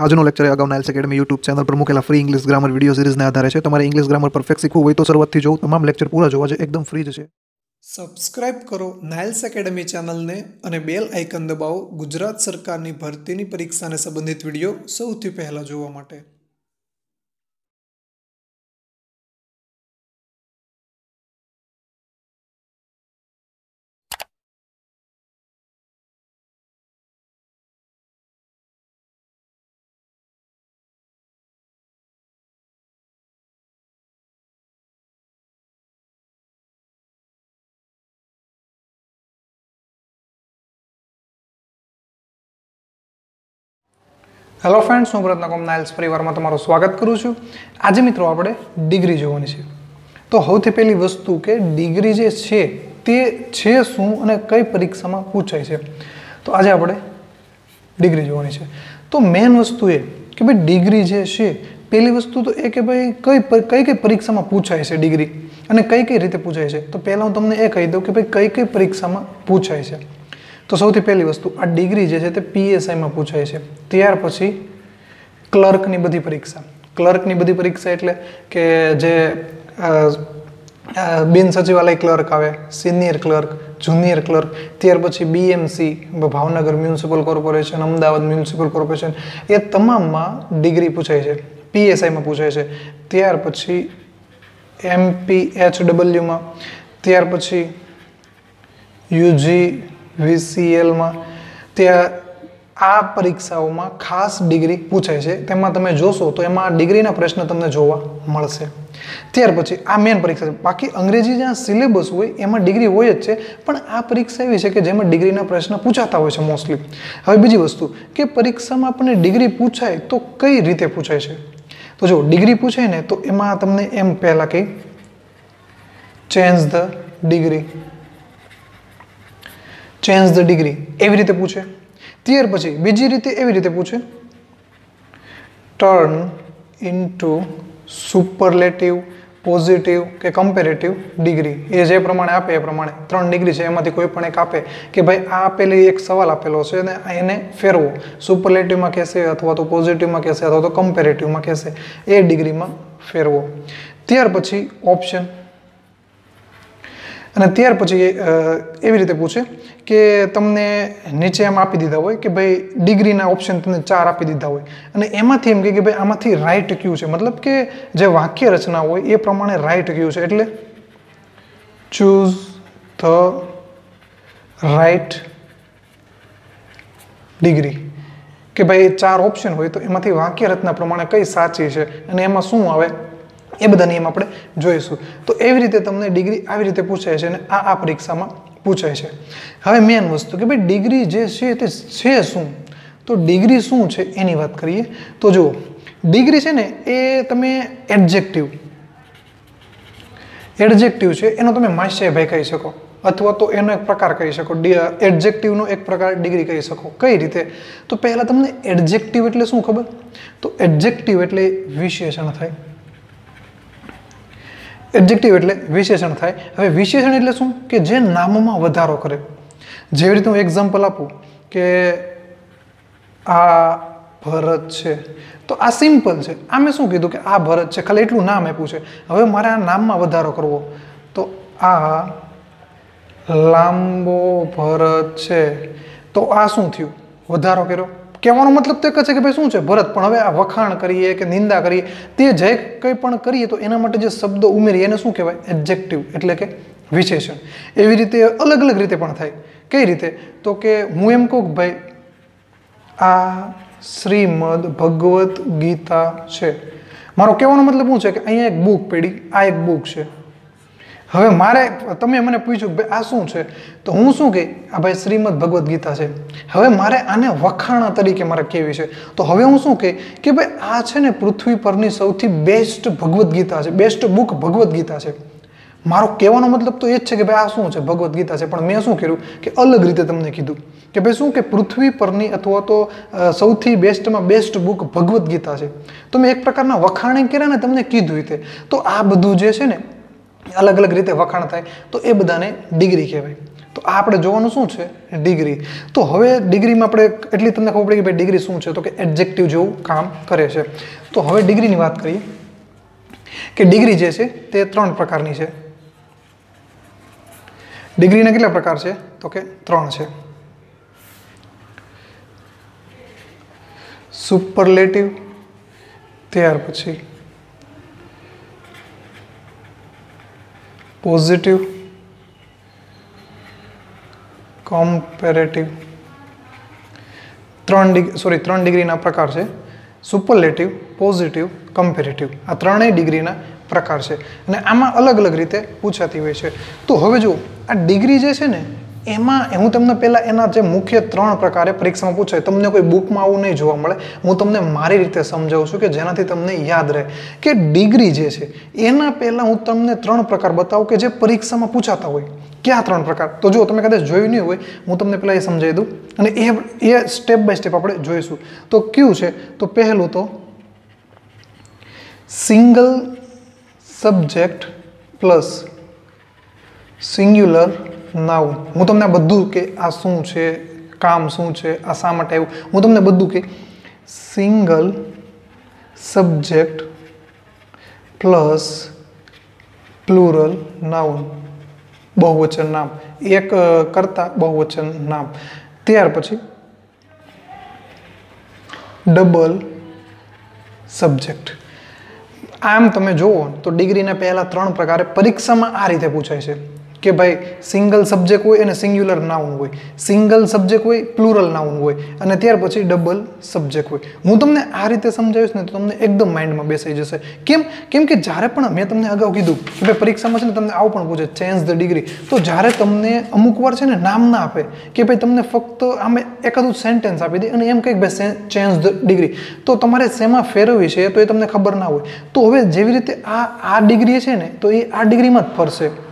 આજનો લેક્ચર અગાઉ Niles academy YouTube channel પર મૂકેલા ફ્રી ઇંગ્લિશ ગ્રામર વીડિયો સિરીઝને આધારે છે. તમારે ઇંગ્લિશ ગ્રામર પરફેક્ટ શીખવું હોય તો શરૂઆતથી જોવું. તમામ લેક્ચર પૂરા જોવા છે. એકદમ ફ્રી જ છે. સબસ્ક્રાઇબ કરો નાઇલ્સ એકેડમી ચેનલને અને બેલ આઇકન દબાવો. ગુજરાત સરકારની ભરતીની પરીક્ષાને સંબંધિત વીડિયો સૌથી પહેલાં જોવા માટે. હેલો ફ્રેન્ડ્સ હું પ્રયત્ન કોમ નાઇલ્સ પરિવારમાં તમારું સ્વાગત કરું છું. આજે મિત્રો આપણે ડિગ્રી જોવાની છે. તો સૌથી પહેલી વસ્તુ કે ડિગ્રી જે છે, તે છે શું અને કઈ પરીક્ષામાં પૂછાય છે? તો આજે આપણે ડિગ્રી જોવાની છે. તો મેઇન વસ્તુ એ કે ભાઈ ડિગ્રી જે છે, પહેલી વસ્તુ તો એ કે ભાઈ કઈ કઈ કઈ પરીક્ષામાં પૂછાય છે ડિગ્રી? અને કઈ કઈ રીતે પૂછાય છે? તો પહેલાં હું તમને એ કહી દઉં કે ભાઈ કઈ કઈ પરીક્ષામાં પૂછાય છે. તો સૌથી પહેલી વસ્તુ, આ ડિગ્રી જે છે તે પીએસઆઈમાં પૂછાય છે. ત્યાર પછી ક્લર્કની બધી પરીક્ષા. ક્લર્કની બધી પરીક્ષા એટલે કે જે બિન સચિવાલય ક્લર્ક આવે, સિનિયર ક્લર્ક, જુનિયર ક્લર્ક, ત્યાર પછી BMC Bhavnagar municipal corporation, Ahmedabad municipal corporation, એ તમામમાં ડિગ્રી પૂછાય છે. પીએસઆઈમાં પૂછાય છે. ત્યાર પછી એમપી એચ ડબલ્યુમાં ત્યાર પછી યુજી વીસીએલમાં, ત્યાં આ પરીક્ષાઓમાં ખાસ ડિગ્રી પૂછાય છે. તેમાં તમે જોશો તો એમાં ડિગ્રીના પ્રશ્ન તમને જોવા મળશે. ત્યાર પછી આ મેન પરીક્ષા છે. બાકી અંગ્રેજી જ્યાં સિલેબસ હોય એમાં ડિગ્રી હોય જ છે, પણ આ પરીક્ષા એવી છે કે જેમાં ડિગ્રીના પ્રશ્ન પૂછાતા હોય છે મોસ્ટલી. હવે બીજી વસ્તુ, કે પરીક્ષામાં આપણને ડિગ્રી પૂછાય તો કઈ રીતે પૂછાય છે? તો જો ડિગ્રી પૂછાય ને તો એમાં તમને એમ પહેલાં કંઈ change the degree change the degree એવી રીતે પૂછે. ત્યાર પછી બીજી રીતે એવી રીતે પૂછે. ટર્ન ઇન્ટુ સુપરલેટિવ પોઝિટિવ કે કમ્પેરેટિવ ડિગ્રી એ જે પ્રમાણે આપે, એ પ્રમાણે ત્રણ ડિગ્રી છે. એમાંથી કોઈ પણ એક આપે કે ભાઈ આ આપેલી એક સવાલ આપેલો છે અને એને ફેરવો. સુપરલેટિવમાં કહેશે અથવા તો પોઝિટિવમાં કહેશે અથવા તો કમ્પેરેટિવમાં કહેશે. એ ડિગ્રીમાં ફેરવો. ત્યાર પછી ઓપ્શન અને ત્યાર પછી એવી રીતે પૂછે કે તમને નીચે એમ આપી દીધા હોય કે ભાઈ ડિગ્રીના ઓપ્શન તમને ચાર આપી દીધા હોય. અને એમાંથી એમ કહે કે ભાઈ આમાંથી રાઈટ ક્યુ છે. મતલબ કે જે વાક્ય રચના હોય એ પ્રમાણે રાઈટ ક્યુ છે. એટલે ચૂઝ ધ રાઈટ ડિગ્રી કે ભાઈ ચાર ઓપ્શન હોય તો એમાંથી વાક્ય રચના પ્રમાણે કઈ સાચી છે અને એમાં શું આવે? એ બધા નિયમ આપણે જોઈશું. તો એવી રીતે તમને ડિગ્રી આવી રીતે પૂછાય છે અને આ આ પરીક્ષામાં પૂછાય છે. હવે મેન વસ્તુ કે ભાઈ ડિગ્રી જે છે તે છે શું? તો ડિગ્રી શું છે એની વાત કરીએ. તો જુઓ, ડિગ્રી છે ને એ તમે એડજેક્ટિવ એડજેક્ટિવ છે એનો તમે માસ્ય ભાઈ કહી શકો. અથવા તો એનો એક પ્રકાર કહી શકો. એડજેક્ટિવનો એક પ્રકાર ડિગ્રી કહી શકો. કઈ રીતે? તો પહેલાં તમને એડજેક્ટિવ એટલે શું ખબર? તો એડજેક્ટિવ એટલે વિશેષણ થાય. એડજેક્ટિવ એટલે વિશેષણ થાય. હવે વિશેષણ એટલે શું? કે જે નામમાં વધારો કરે. જેવી રીતે હું એક્ઝામ્પલ આપું કે આ ભરત છે. તો આ સિમ્પલ છે. આ મેં શું કીધું? કે આ ભરત છે. ખાલી એટલું નામ આપ્યું છે. હવે મારે આ નામમાં વધારો કરવો. તો આ લાંબો ભરત છે. તો આ શું થયું? વધારો કર્યો. કહેવાનો મતલબ તો એક છે કે ભાઈ શું છે? ભરત. પણ હવે આ વખાણ કરીએ કે નિંદા કરીએ, તે જે કંઈ પણ કરીએ તો એના માટે જે શબ્દો ઉમેરીએ એને શું કહેવાય? એડજેક્ટિવ એટલે કે વિશેષણ. એવી રીતે અલગ અલગ રીતે પણ થાય. કઈ રીતે? તો કે હું એમ કહું ભાઈ, આ શ્રીમદ ભગવદ્ ગીતા છે. મારો કહેવાનો મતલબ શું છે? કે અહીંયા એક બુક પડી, આ એક બુક છે. હવે મારે તમે મને પૂછ્યું ભાઈ આ શું છે? તો હું શું કે, આ ભાઈ શ્રીમદ ભગવદ્ ગીતા છે. હવે મારે આને વખાણા તરીકે મારે કહેવી છે? તો હવે હું શું કહે કે ભાઈ આ છે ને પૃથ્વી પરની સૌથી બેસ્ટ ભગવદ્ ગીતા છે. બેસ્ટ બુક ભગવદ્ ગીતા છે. મારો કહેવાનો મતલબ તો એ જ છે કે ભાઈ આ શું છે ભગવદ્ ગીતા છે? પણ મેં શું કર્યું? કે અલગ રીતે તમને કીધું. કે ભાઈ શું કે પૃથ્વી પરની અથવા તો સૌથી બેસ્ટમાં બેસ્ટ બુક ભગવદ્ ગીતા છે. તો મેં એક પ્રકારના વખાણે કર્યા ને તમને કીધું રીતે તો આ બધું જે છે ને અલગ અલગ રીતે વખાણ થાય, તો એ બધાને ડિગ્રી કહેવાય. તો આ આપણે જોવાનું શું છે? ડિગ્રી. તો હવે ડિગ્રીમાં આપણે એટલી તમને ખબર પડી કે ભાઈ ડિગ્રી શું છે? તો કે એડજેક્ટિવ જેવું કામ કરે છે. તો હવે ડિગ્રીની વાત કરીએ કે ડિગ્રી જે છે તે ત્રણ પ્રકારની છે. ડિગ્રીના કેટલા પ્રકાર છે? તો કે ત્રણ છે. સુપરલેટિવ ત્યાર પછી પોઝિટિવ કોમ્પેરેટિવ ત્રણ ડિગ્રી સોરી ત્રણ ડિગ્રીના પ્રકાર છે. સુપરલેટિવ પોઝિટિવ કમ્પેરેટિવ આ ત્રણેય ડિગ્રીના પ્રકાર છે. અને આમાં અલગ અલગ રીતે પૂછાતી હોય છે. તો હવે જો આ ડિગ્રી જે છે ને એમાં હું તમને પહેલાં એના જે મુખ્ય ત્રણ પ્રકારે પરીક્ષામાં પૂછાય, તમને કોઈ બુકમાં આવું નહીં જોવા મળે. હું તમને મારી રીતે સમજાવું છું કે જેનાથી તમને યાદ રહે કે ડિગ્રી જે છે, એના પહેલાં હું તમને ત્રણ પ્રકાર બતાવું કે જે પરીક્ષામાં પૂછાતા હોય. ક્યાં ત્રણ પ્રકાર? તો જો તમે કદાચ જોયું નહીં હોય, હું તમને પહેલાં એ સમજાવી દઉં અને એ એ સ્ટેપ બાય સ્ટેપ આપણે જોઈશું. તો કયું છે? તો પહેલું તો single subject plus singular noun હું. તમને બધું કે આ શું છે, કામ શું છે, આ શા માટે આવ્યું હું તમને બધું કે single subject plus plural noun. બહુવચન નામ. એક કરતા બહુવચન નામ. ત્યાર પછી ડબલ સબ્જેક્ટ. આમ તમે જુઓ તો ડિગ્રીના પહેલાં ત્રણ પ્રકારે પરીક્ષામાં આ રીતે પૂછાય છે. કે ભાઈ સિંગલ સબ્જેક્ટ હોય અને સિંગ્યુલર નાઉન હોય. સિંગલ સબ્જેક્ટ હોય પ્લુરલ નાઉન હોય. અને ત્યાર પછી ડબલ સબ્જેક્ટ હોય. હું તમને આ રીતે સમજાવીશ ને તો તમને એકદમ માઇન્ડમાં બેસાઈ જશે. કેમ? કેમ કે જ્યારે પણ મેં તમને અગાઉ કીધું કે ભાઈ પરીક્ષામાં છે ને તમને આવું પણ પૂછે ચેન્જ ધ ડિગ્રી તો જ્યારે તમને અમુક વાર છે ને નામ ના આપે કે ભાઈ તમને ફક્ત આમે એકાદું સેન્ટેન્સ આપી દે અને એમ કંઈક ભાઈ ચેન્જ ધ ડિગ્રી તો તમારે શેમાં ફેરવવી છે તો એ તમને ખબર ના હોય. તો હવે જેવી રીતે આ આ ડિગ્રી છે ને તો એ આ ડિગ્રીમાં જ ફરશે.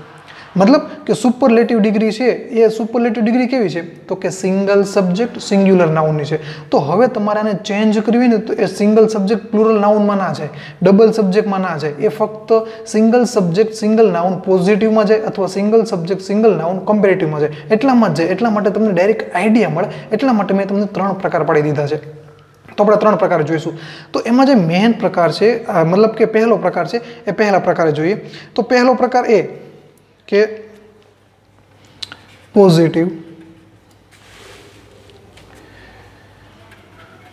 મતલબ કે સુપરલેટિવ ડિગ્રી છે, એ સુપરલેટિવ ડિગ્રી કેવી છે? તો કે સિંગલ સબ્જેક્ટ સિંગ્યુલર નાઉનની છે. તો હવે તમારે આને ચેન્જ કરવી ને, તો એ સિંગલ સબ્જેક્ટ પ્લુરલ નાઉનમાં ના જાય. ડબલ સબ્જેક્ટમાં ના જાય. એ ફક્ત સિંગલ સબ્જેક્ટ સિંગલ નાઉન પોઝિટિવમાં જાય અથવા સિંગલ સબ્જેક્ટ સિંગલ નાઉન કમ્પેરેટિવમાં જાય. એટલામાં જ જાય. એટલા માટે તમને ડાયરેક્ટ આઈડિયા મળે. એટલા માટે મેં તમને ત્રણ પ્રકાર પાડી દીધા છે. તો આપણે ત્રણ પ્રકાર જોઈશું. તો એમાં જે મેઇન પ્રકાર છે મતલબ કે પહેલો પ્રકાર છે, એ પહેલા પ્રકારે જોઈએ. તો પહેલો પ્રકાર એ કે પોઝિટિવ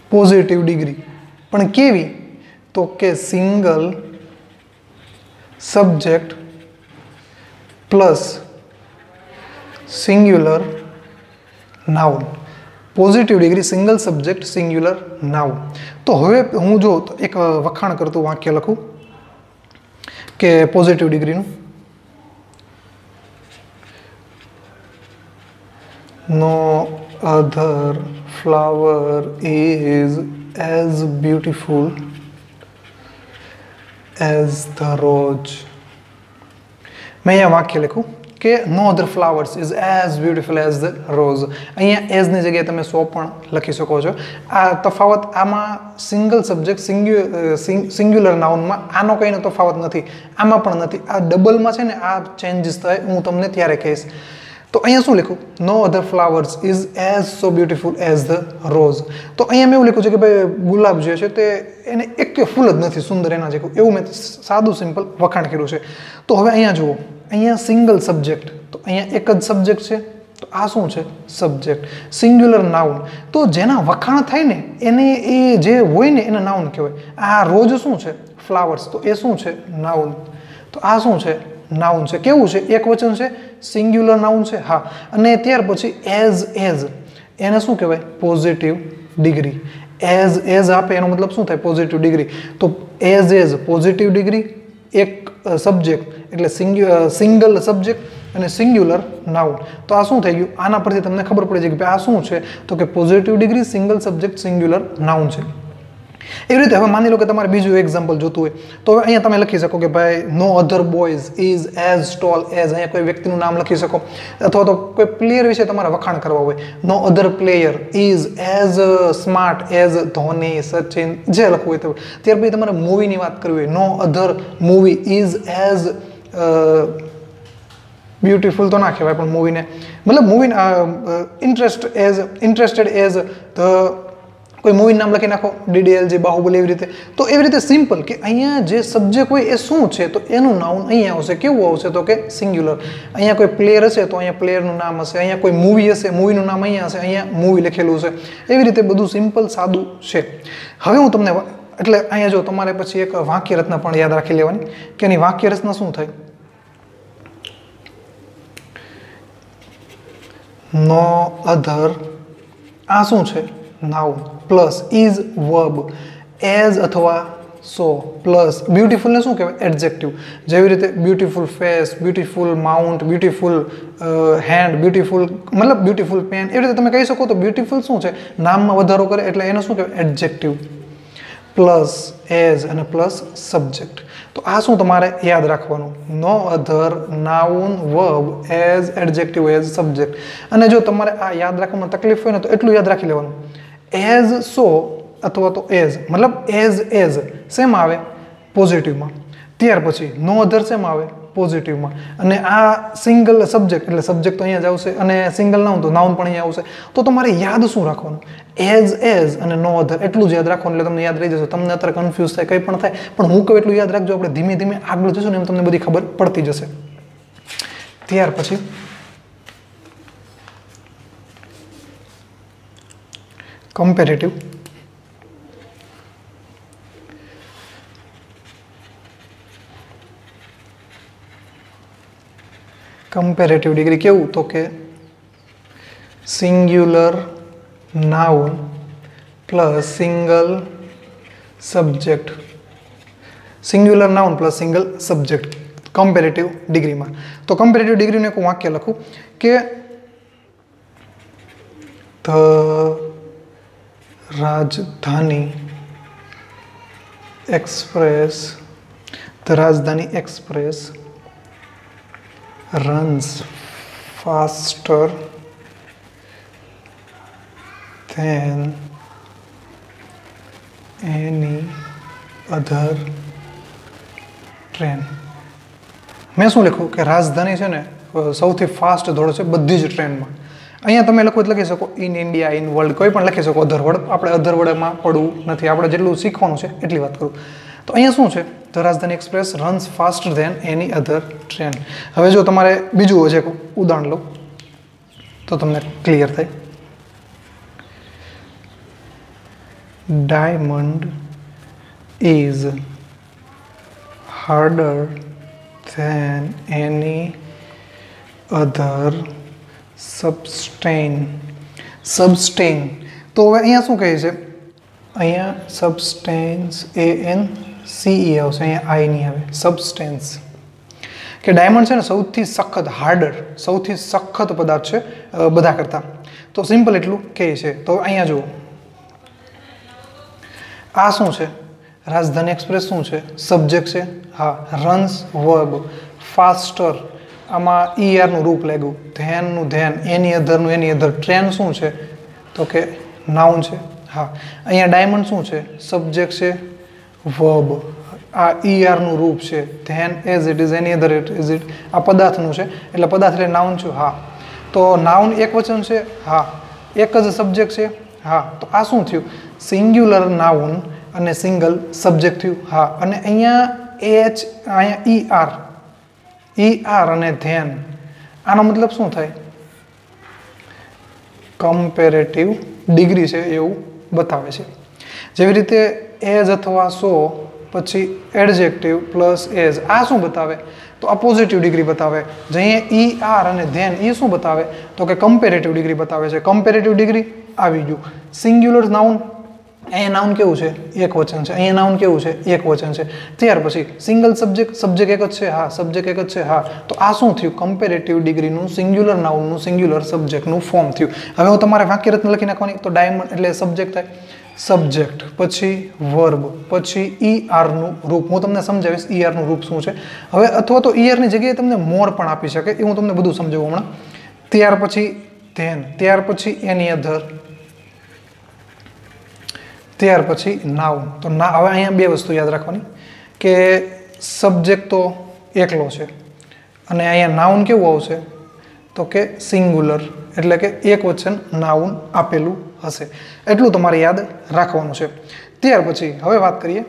પોઝિટિવ ડિગ્રી પણ કેવી? તો કે single subject plus singular noun positive degree single subject singular noun તો હવે હું જો એક વખાણ કરતું વાક્ય લખું કે પોઝિટિવ ડિગ્રીનું no other flower is as beautiful as the rose. મેં અહીંયા વાક્ય લખ્યું કે no other flowers is as beautiful as the rose અહીંયા એઝની જગ્યાએ તમે સો પણ લખી શકો છો આ તફાવત આમાં સિંગલ સબ્જેક્ટ સિંગ્યુ સિંગ્યુલર નાઉનમાં આનો કંઈનો તફાવત નથી આમાં પણ નથી આ ડબલમાં છે ને આ ચેન્જીસ થાય હું તમને ત્યારે કહીશ તો અહીંયા શું લખ્યું? No other flowers is as so beautiful as the rose તો અહીંયા મેં એવું લખ્યું છે કે ભાઈ, ગુલાબ જે છે તે એને એક ફૂલ જ નથી, સુંદર એના જેવું. એવું મેં સાદું સિમ્પલ વખાણ કર્યું છે. તો હવે અહીંયા જુઓ. અહીંયા સિંગલ સબ્જેક્ટ તો અહીંયા એક જ સબ્જેક્ટ છે. તો આ શું છે? સબ્જેક્ટ સિંગ્યુલર નાઉન તો જેના વખાણ થાય ને, એને એ જે હોય ને, એને નાઉન કહેવાય. આ રોજ શું છે? ફ્લાવર્સ તો એ શું છે? નાઉન તો આ શું છે? નાઉન છે. કેવું છે? એક વચન છે. સિંગ્યુલર નાઉન છે. હા. અને ત્યાર પછી એઝ એઝ એને શું કહેવાય? પોઝિટિવ ડિગ્રી એઝ એઝ આપે, એનો મતલબ શું થાય? પોઝિટિવ ડિગ્રી તો એઝ એઝ પોઝિટિવ ડિગ્રી એક સબ્જેક્ટ એટલે સિંગલ સબ્જેક્ટ અને સિંગ્યુલર નાઉન તો આ શું થઈ ગયું? આના પરથી તમને ખબર પડી જાય કે આ શું છે? તો કે positive degree single subject singular noun છે. એવી રીતે હવે માની લો કે તમારે બીજું એક્ઝામ્પલ જોતું હોય, તો અહીંયા તમે લખી શકો કે ભાઈ no other boys is as tall as અહીંયા કોઈ વ્યક્તિનું નામ લખી શકો. અથવા તો કોઈ પ્લેયર વિશે તમારે વખાણ કરવા હોય no other player is as smart as Dhoni, Sachin જે લખવું હોય તો ત્યાર પછી તમારે મૂવીની વાત કરવી હોય no other movie is as beautiful તો ના કહેવાય, પણ મૂવીને મતલબ movie interest as interested as the કોઈ મૂવી નામ લખી નાખો ડીડીએલજી બાહુબલી એવી રીતે. તો એવી રીતે સિમ્પલ કે અહીંયા જે સબ્જેક્ટ હોય એ શું છે, તો એનું નામ અહીંયા આવશે. કેવું આવશે તો કે સિંગ્યુલર અહીંયા કોઈ પ્લેયર હશે તો અહીંયા પ્લેયરનું નામ હશે. અહીંયા કોઈ મૂવી હશે મૂવીનું નામ અહીંયા હશે. અહીંયા મૂવી લખેલું છે. એવી રીતે બધું સિમ્પલ સાદું છે. હવે હું તમને એટલે અહીંયા જો તમારે પછી એક વાક્ય રચના પણ યાદ રાખી લેવાની કે એની વાક્ય રચના શું થાય? નો અધર આ શું છે? Noun plus is verb. As અથવા સો. પ્લસ બ્યુટીફુલને શું કહેવાય? એડજેક્ટિવ. જેવી રીતે beautiful face, beautiful mount, beautiful hand, beautiful, મતલબ બ્યુટીફુલ પેન. એવી રીતે તમે કહી શકો તો બ્યુટીફુલ શું છે? નામમાં વધારો કરે એટલે એને શું કહેવાય? એડજેક્ટિવ. પ્લસ એઝ અને પ્લસ સબ્જેક્ટ. તો આ શું તમારે યાદ રાખવાનું? No other, noun, verb, as, adjective, as, subject. અને જો તમારે આ યાદ રાખવામાં તકલીફ હોય ને તો એટલું યાદ રાખી લેવાનું. એઝ સો અથવા તો એઝ મતલબ એઝ એઝ સેમ આવે પોઝિટિવમાં ત્યાર પછી નો અધર સેમ આવે પોઝિટિવમાં અને આ સિંગલ સબ્જેક્ટ એટલે સબ્જેક્ટ તો અહીંયા જ આવશે અને સિંગલ નાઉન તો નાઉન પણ અહીંયા આવશે. તો તમારે યાદ શું રાખવાનું? એઝ એઝ અને નો અધર એટલું જ યાદ રાખવાનું એટલે તમને યાદ રહી જશે. તમને અત્યારે કન્ફ્યુઝ થાય, કંઈ પણ થાય, પણ હું કહું એટલું યાદ રાખજો. આપણે ધીમે ધીમે આગળ જશું ને એમ તમને બધી ખબર પડતી જશે. ત્યાર પછી કમ્પેરેટિવ કમ્પેરેટિવ ડિગ્રી કેવું તો કે singular noun plus single subject singular noun plus single subject comparative ડિગ્રીમાં તો કમ્પેરેટિવ ડિગ્રીનું એક હું વાક્ય લખું કે the Rajdhani express, the Rajdhani express runs faster than any other train. મેં શું લખ્યું? કે રાજધાની છે ને સૌથી ફાસ્ટ દોડે છે બધી જ ટ્રેનમાં. અહીંયા તમે લખો લખી શકો ઇન ઇન્ડિયા ઇન વર્લ્ડ કોઈ પણ લખી શકો અધરવર્ડ આપણે અધર વર્ડમાં પડવું નથી, આપણે જેટલું શીખવાનું છે એટલી વાત કરું. તો અહીંયા શું છે? The Rajdhani express runs faster than any other train હવે જો તમારે બીજું હશે ઉદાહરણ લો, તો તમને ક્લિયર થાય. Diamond is harder than any other substain. Substance તો હવે અહીંયા શું કહે છે? અહીંયા સબસ્ટેન્સ એ એન સીઈ આવશે. અહીંયા આઈ નહીં આવે. સબસ્ટેન્સ કે ડાયમંડ છે ને સૌથી સખત હાર્ડર સૌથી સખત પદાર્થ છે બધા કરતાં. તો સિમ્પલ એટલું કહે છે. તો અહીંયા જુઓ. આ શું છે? રાજધાની એક્સપ્રેસ શું છે? સબ્જેક્ટ છે? હા રન્સ વર્બ ફાસ્ટર આમાં ઈઆરનું રૂપ લાગ્યું. ધ્યાનનું ધ્યાન એની અધરનું એની અધર ટ્રેન શું છે? તો કે નાઉન છે. હા. અહીંયા ડાયમંડ શું છે? સબ્જેક્ટ છે વર્બ આ ઈ આરનું રૂપ છે. ધ્યાન as it is any other it is it આ પદાર્થનું છે. એટલે પદાર્થ એટલે નાઉન છું. હા. તો નાઉન એક વચન છે? હા. એક જ સબ્જેક્ટ છે? હા. તો આ શું થયું? સિંગ્યુલર નાઉન અને સિંગલ સબ્જેક્ટ થયું. હા. અને અહીંયા એચ અહીંયા ઈ આર ઈ આર અને ધ્યાન આનો મતલબ શું થાય? કમ્પેરેટિવ ડિગ્રી છે એવું બતાવે છે. જેવી રીતે એઝ અથવા સો, પછી એડજેક્ટિવ પ્લસ એઝ આ શું બતાવે? તો આ પોઝિટિવ ડિગ્રી બતાવે. જે અહીંયા ઈ આર અને ધેન એ શું બતાવે? તો કે કમ્પેરેટિવ ડિગ્રી બતાવે છે. કમ્પેરેટિવ ડિગ્રી આવી ગયું. સિંગ્યુલર નાઉન અહીંયા નાઉન કેવું છે? એક વચન છે. અહીંયા નાઉન કેવું છે? એક વચન છે. ત્યાર પછી સિંગલ સબ્જેક્ટ સબ્જેક્ટ એક જ છે? હા. સબ્જેક્ટ એક જ છે? હા. તો આ શું થયું? કમ્પેરેટિવ ડિગ્રીનું સિંગ્યુલર નાઉનનું સિંગ્યુલર સબ્જેક્ટનું ફોર્મ થયું. હવે હું તમારે વાક્યરચના લખી નાખવાની? તો ડાયમંડ એટલે સબ્જેક્ટ થાય. સબ્જેક્ટ પછી વર્બ પછી ઈ આરનું રૂપ. હું તમને સમજાવીશ ઈ આરનું રૂપ શું છે. હવે અથવા તો ઈ આરની જગ્યાએ તમને મોર પણ આપી શકે. એ હું તમને બધું સમજાવું હમણાં. ત્યાર પછી ધેન ત્યાર પછી એની અધર ત્યાર પછી નાઉન તો ના, હવે અહીંયા બે વસ્તુ યાદ રાખવાની કે સબ્જેક્ટ તો એકલો છે અને અહીંયા નાઉન કેવું આવશે? તો કે સિંગુલર એટલે કે એક વચન નાઉન આપેલું હશે. એટલું તમારે યાદ રાખવાનું છે. ત્યાર પછી હવે વાત કરીએ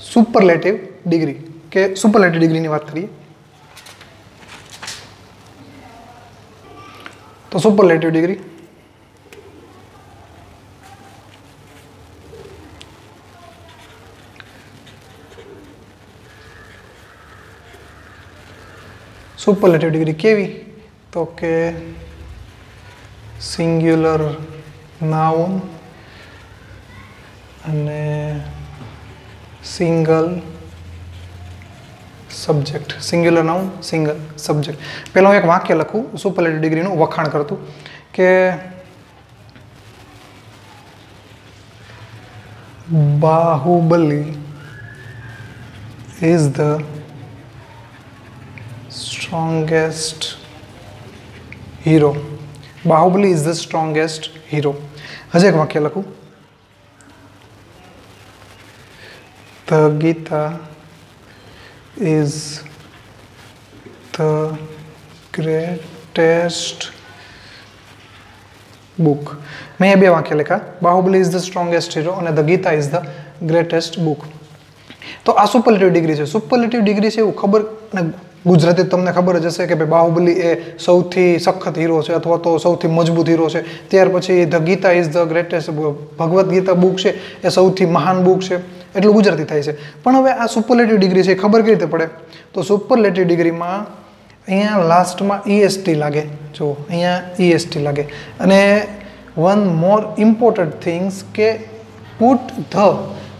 સુપરલેટિવ ડિગ્રી કે સુપરલેટિવ ડિગ્રીની વાત કરીએ? તો સુપરલેટિવ ડિગ્રી સુપરલેટિવ ડિગ્રી કેવી? તો કે સિંગ્યુલર નાઉન અને single subject singular noun single subject પહેલાં હું એક વાક્ય લખું સુપરલેટિવ ડિગ્રીનું વખાણ કરતું, કે Baahubali is the strongest hero. Baahubali is the strongest hero હજી એક વાક્ય લખું the Gita is the greatest book મેં એ બે વાક્ય લખ્યા Baahubali is the strongest hero અને the Gita is the greatest book તો આ સુપરલેટિવ ડિગ્રી છે સુપરલેટિવ ડિગ્રી છે એવું ખબર અને ગુજરાતી તમને ખબર જ હશે કે ભાઈ બાહુબલી એ સૌથી સખત હીરો છે અથવા તો સૌથી મજબૂત હીરો છે. ત્યાર પછી the Gita is the greatest Bhagavad Gita book છે, એ સૌથી મહાન બુક છે. એટલું ગુજરાતી થાય છે. પણ હવે આ સુપરલેટિવ ડિગ્રી છે ખબર કઈ રીતે પડે? તો સુપરલેટિવ ડિગ્રીમાં અહીંયા લાસ્ટમાં ઈએસટી લાગે. જો, અહીંયા ઈએસટી લાગે. અને વન મોર ઇમ્પોર્ટન્ટ થિંગ્સ કે put the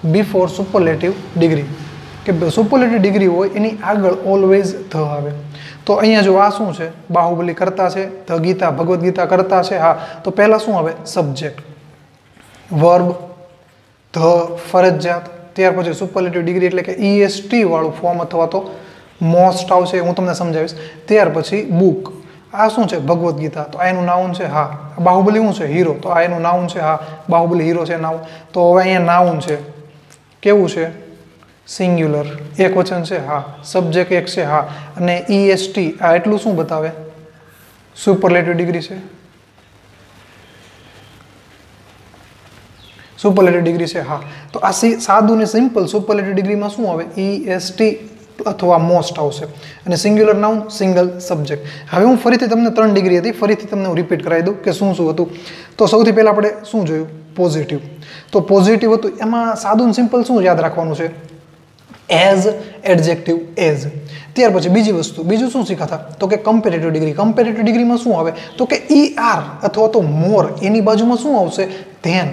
before superlative degree કે સુપરલેટિવ ડિગ્રી હોય, એની આગળ ઓલવેઝ ધ આવે. તો અહીંયા જો આ શું છે? બાહુબલી કરતા છે, ધ ગીતા, ભગવદ્ ગીતા કરતા છે, હા. તો પહેલાં શું આવે? સબ્જેક્ટ વર્બ ધ, ફરજિયાત. ત્યાર પછી સુપરલેટિવ ડિગ્રી એટલે કે ઈએસટી વાળું ફોર્મ અથવા તો મોસ્ટ આવશે, હું તમને સમજાવીશ. ત્યાર પછી બુક આ શું છે? ભગવદ્ ગીતા. તો આ એનું નાઉન છે, હા. બાહુબલી શું છે? હીરો તો આ એનું નાઉન છે, હા. બાહુબલી હીરો છે નાઉન તો હવે અહીંયા નાઉન છે. કેવું છે? સિંગ્યુલર એક વચન છે, હા. સબ્જેક્ટ એક છે, હા. અને ઈએસટી આ એટલું શું બતાવે? સુપરલેટિવ ડિગ્રી છે. સુપરલેટિવ ડિગ્રી છે, હા. તો આ સી, સાદું ને સિમ્પલ સુપરલેટિવ ડિગ્રીમાં શું આવે? ઈએસટી અથવા મોસ્ટ આવશે. અને સિંગ્યુલર નાઉન સિંગલ સબ્જેક્ટ હવે હું ફરીથી તમને ત્રણ ડિગ્રી હતી. ફરીથી તમને હું રિપીટ કરાવી દઉં કે શું શું હતું. તો સૌથી પહેલાં આપણે શું જોયું? પોઝિટિવ તો પોઝિટિવ હતું. એમાં સાદું સિમ્પલ શું યાદ રાખવાનું છે? એઝ એડજેક્ટિવ એઝ ત્યાર પછી બીજી વસ્તુ, બીજું શું શીખાતા? તો કે કમ્પેરેટિવ ડિગ્રી કમ્પેરેટિવ ડિગ્રીમાં શું આવે? તો કે ઈ આર અથવા તો મોર એની બાજુમાં શું આવશે? ધેન.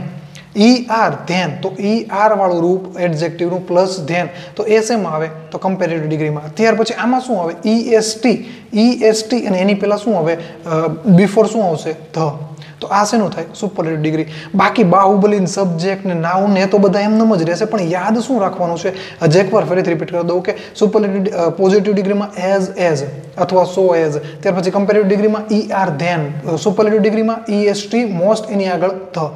E R than. તો ઈ આર વાળું રૂપ એડજેક્ટિવનું પ્લસ ધેન. તો એ શેમાં આવે? તો કમ્પેરેટિવ ડિગ્રીમાં ત્યાર પછી આમાં શું આવે? E S T E S T અને એની પહેલાં શું આવે? બિફોર શું આવશે? ધ. તો આ શેનું થાય? સુપરલેટિવ ડિગ્રી બાકી બાહુબલીન સબ્જેક્ટ ને નાઉન ને તો બધા એમનેમ જ રહેશે, પણ યાદ શું રાખવાનું છે? હજી એકવાર ફરીથી રિપીટ કરી દઉં કે સુપરલેટિવ પોઝિટિવ ડિગ્રીમાં એઝ એઝ અથવા સો એઝ ત્યાર પછી કમ્પેરેટિવ ડિગ્રીમાં ઈ આર ધેન સુપરલેટિવ ડિગ્રીમાં ઈ એસ ટી મોસ્ટ એની આગળ ધ.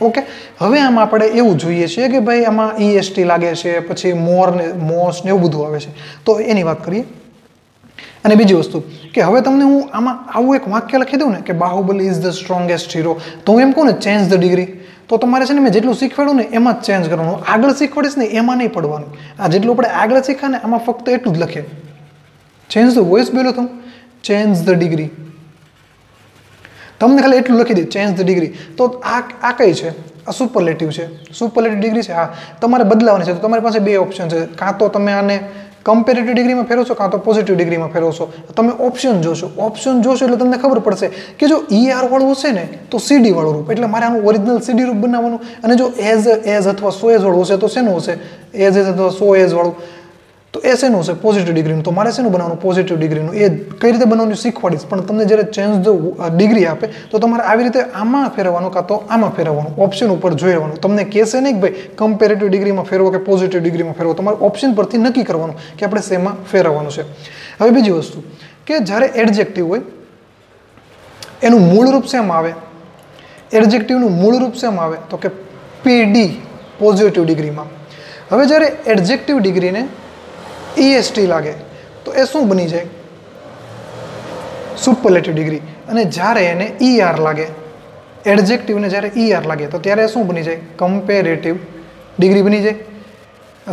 ઓકે હવે આમ આપણે એવું જોઈએ છીએ કે ભાઈ આમાં ઈ એસ ટી લાગે છે, પછી મોર ને મોસ્ટ ને એવું બધું આવે છે. તો એની વાત કરીએ. અને બીજી વસ્તુ કે હવે તમને હું આમાં આવું એક વાક્ય લખી દઉં ને કે Baahubali is the strongest hero તો હું એમ કહું ને ચેન્જ ધ ડિગ્રી તો તમારે છે ને મેં જેટલું શીખવાડું ને એમાં જ ચેન્જ કરવાનું. આગળ શીખવાડીશ ને એમાં નહીં પડવાનું. આ જેટલું આપણે આગળ શીખા ને આમાં ફક્ત એટલું જ લખીએ. ચેન્જ ધ વોઇસ બોલો તમે? ચેન્જ ધ ડિગ્રી તમને ખાલી એટલું લખી દે ચેન્જ ધ ડિગ્રી તો આ આ કઈ છે? આ સુપરલેટિવ છે. સુપરલેટિવ ડિગ્રી છે, હા. તમારે બદલાવાની છે. તો તમારી પાસે બે ઓપ્શન છે. કાં તો તમે આને કમ્પેરેટિવ ડિગ્રીમાં ફેરવશો કાં તો પોઝિટિવ ડિગ્રીમાં ફેરવશો? તમે ઓપ્શન જોશો. ઓપ્શન જોશો એટલે તમને ખબર પડશે કે જો ઈ આર વાળું હશે ને, તો સીડી વાળું રૂપ. એટલે મારે આનું ઓરિજિનલ સીડી રૂપ બનાવવાનું. અને જો એઝ એઝ અથવા સો એઝ વાળું હશે, તો શેનું હશે? એઝ એઝ અથવા સો એઝ વાળું. તો એ શેનું હશે પોઝિટિવ ડિગ્રીનું તો મારે શેનું બનાવવાનું પોઝિટિવ ડિગ્રીનું એ કઈ રીતે બનાવવાનું શીખવાડીશ. પણ તમને જ્યારે ચેન્જ ધ ડિગ્રી આપે, તો તમારે આવી રીતે આમાં ફેરવવાનું કાં તો આમાં ફેરવવાનું. ઓપ્શન ઉપર જોઈ રહેવાનું તમને કહેશે નહીં કે ભાઈ કમ્પેરેટિવ ડિગ્રીમાં ફેરવો કે પોઝિટિવ ડિગ્રીમાં ફેરવો. તમારે ઓપ્શન પરથી નક્કી કરવાનું કે આપણે શેમાં ફેરવવાનું છે. હવે બીજી વસ્તુ કે જ્યારે એડજેક્ટિવ હોય, એનું મૂળ રૂપ શેમાં આવે? એડજેક્ટિવનું મૂળ રૂપ શેમાં આવે? તો કે પીડી પોઝિટિવ ડિગ્રીમાં હવે જ્યારે એડજેક્ટિવ ડિગ્રીને ઈએસટી લાગે. તો એ શું બની જાય? સુપરલેટિવ ડિગ્રી અને જ્યારે એને ઈ આર લાગે એડજેક્ટિવને જ્યારે ઈ આર લાગે, તો ત્યારે શું બની જાય? કમ્પેરેટિવ ડિગ્રી બની જાય.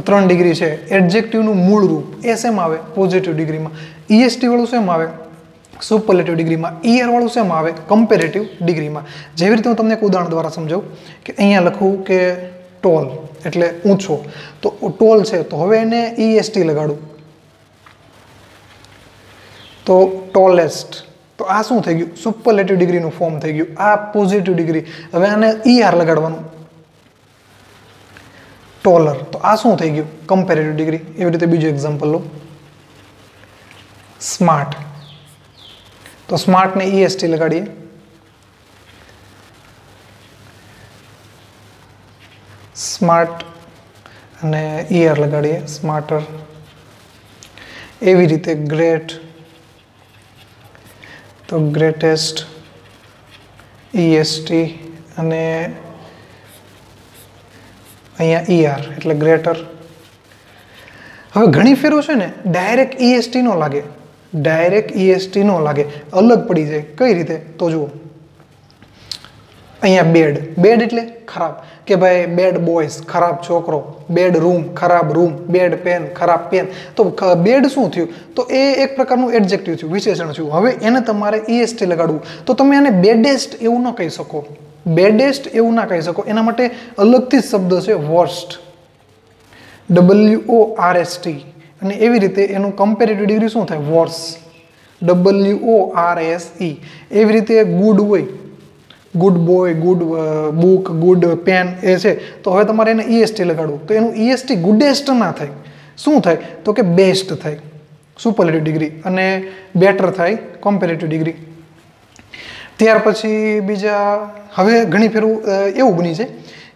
ત્રણ ડિગ્રી છે. એડજેક્ટિવનું મૂળ રૂપ. એ શેમ આવે? પોઝિટિવ ડિગ્રીમાં ઈએસટી વાળું શેમ આવે? સુપરલેટિવ ડિગ્રીમાં ઈઆર વાળું શેમ આવે? કમ્પેરેટિવ ડિગ્રીમાં જેવી રીતે હું તમને એક ઉદાહરણ દ્વારા સમજાવું, કે અહીંયા લખું કે ટોલ એટલે ઊંચો તો ટોલ છે, તો હવે એને ઈએસટી લગાડું. તો ટોલેસ્ટ. તો આ શું થઈ ગયું? સુપરલેટિવ ડિગ્રીનું ફોર્મ થઈ ગયું. આ પોઝિટિવ ડિગ્રી હવે આને ઈઆર લગાડવાનું. ટોલર. તો આ શું થઈ ગયું? કમ્પેરેટિવ ડિગ્રી એવી રીતે બીજું એક્ઝામ્પલ લો. સ્માર્ટ તો સ્માર્ટને ઈએસટી લગાડીએ. સ્માર્ટ અને ઈયર લગાડીએ સ્માર્ટર એવી રીતે ગ્રેટ. તો ગ્રેટેસ્ટ ઈએસટી અને અહીંયા ઈઆર એટલે ગ્રેટર. હવે ઘણી ફેરો છે ને, ડાયરેક્ટ ઈએસટી નો લાગે. ડાયરેક્ટ ઈએસટી નો લાગે. અલગ પડી જાય. કઈ રીતે? તો જુઓ. અહીંયા બેડ બેડ એટલે ખરાબ. કે ભાઈ બેડ બોયઝ ખરાબ છોકરો. બેડ રૂમ ખરાબ રૂમ બેડ પેન ખરાબ પેન તો બેડ શું થયું? તો એ એક પ્રકારનું એડજેક્ટિવ થયું, વિશેષણ થયું. હવે એને તમારે ઈએસટી લગાડવું. તો તમે આને બેડેસ્ટ એવું ન કહી શકો. બેડેસ્ટ એવું ના કહી શકો. એના માટે અલગથી જ શબ્દ છે worst W O R S T અને એવી રીતે એનું કમ્પેરેટિવ ડિગ્રી શું થાય? Worse W O R S E એવી રીતે ગુડ હોય good boy good book good pen એ છે. તો હવે તમારે એને ઈએસટી લગાડવું. તો એનું ઈએસટી ગુડેસ્ટ ના થાય. શું થાય? તો કે બેસ્ટ થાય. સુપરલેટિવ ડિગ્રી અને બેટર થાય કોમ્પેરેટિવ ડિગ્રી ત્યાર પછી બીજા, હવે ઘણી ફેરું એવું બની છે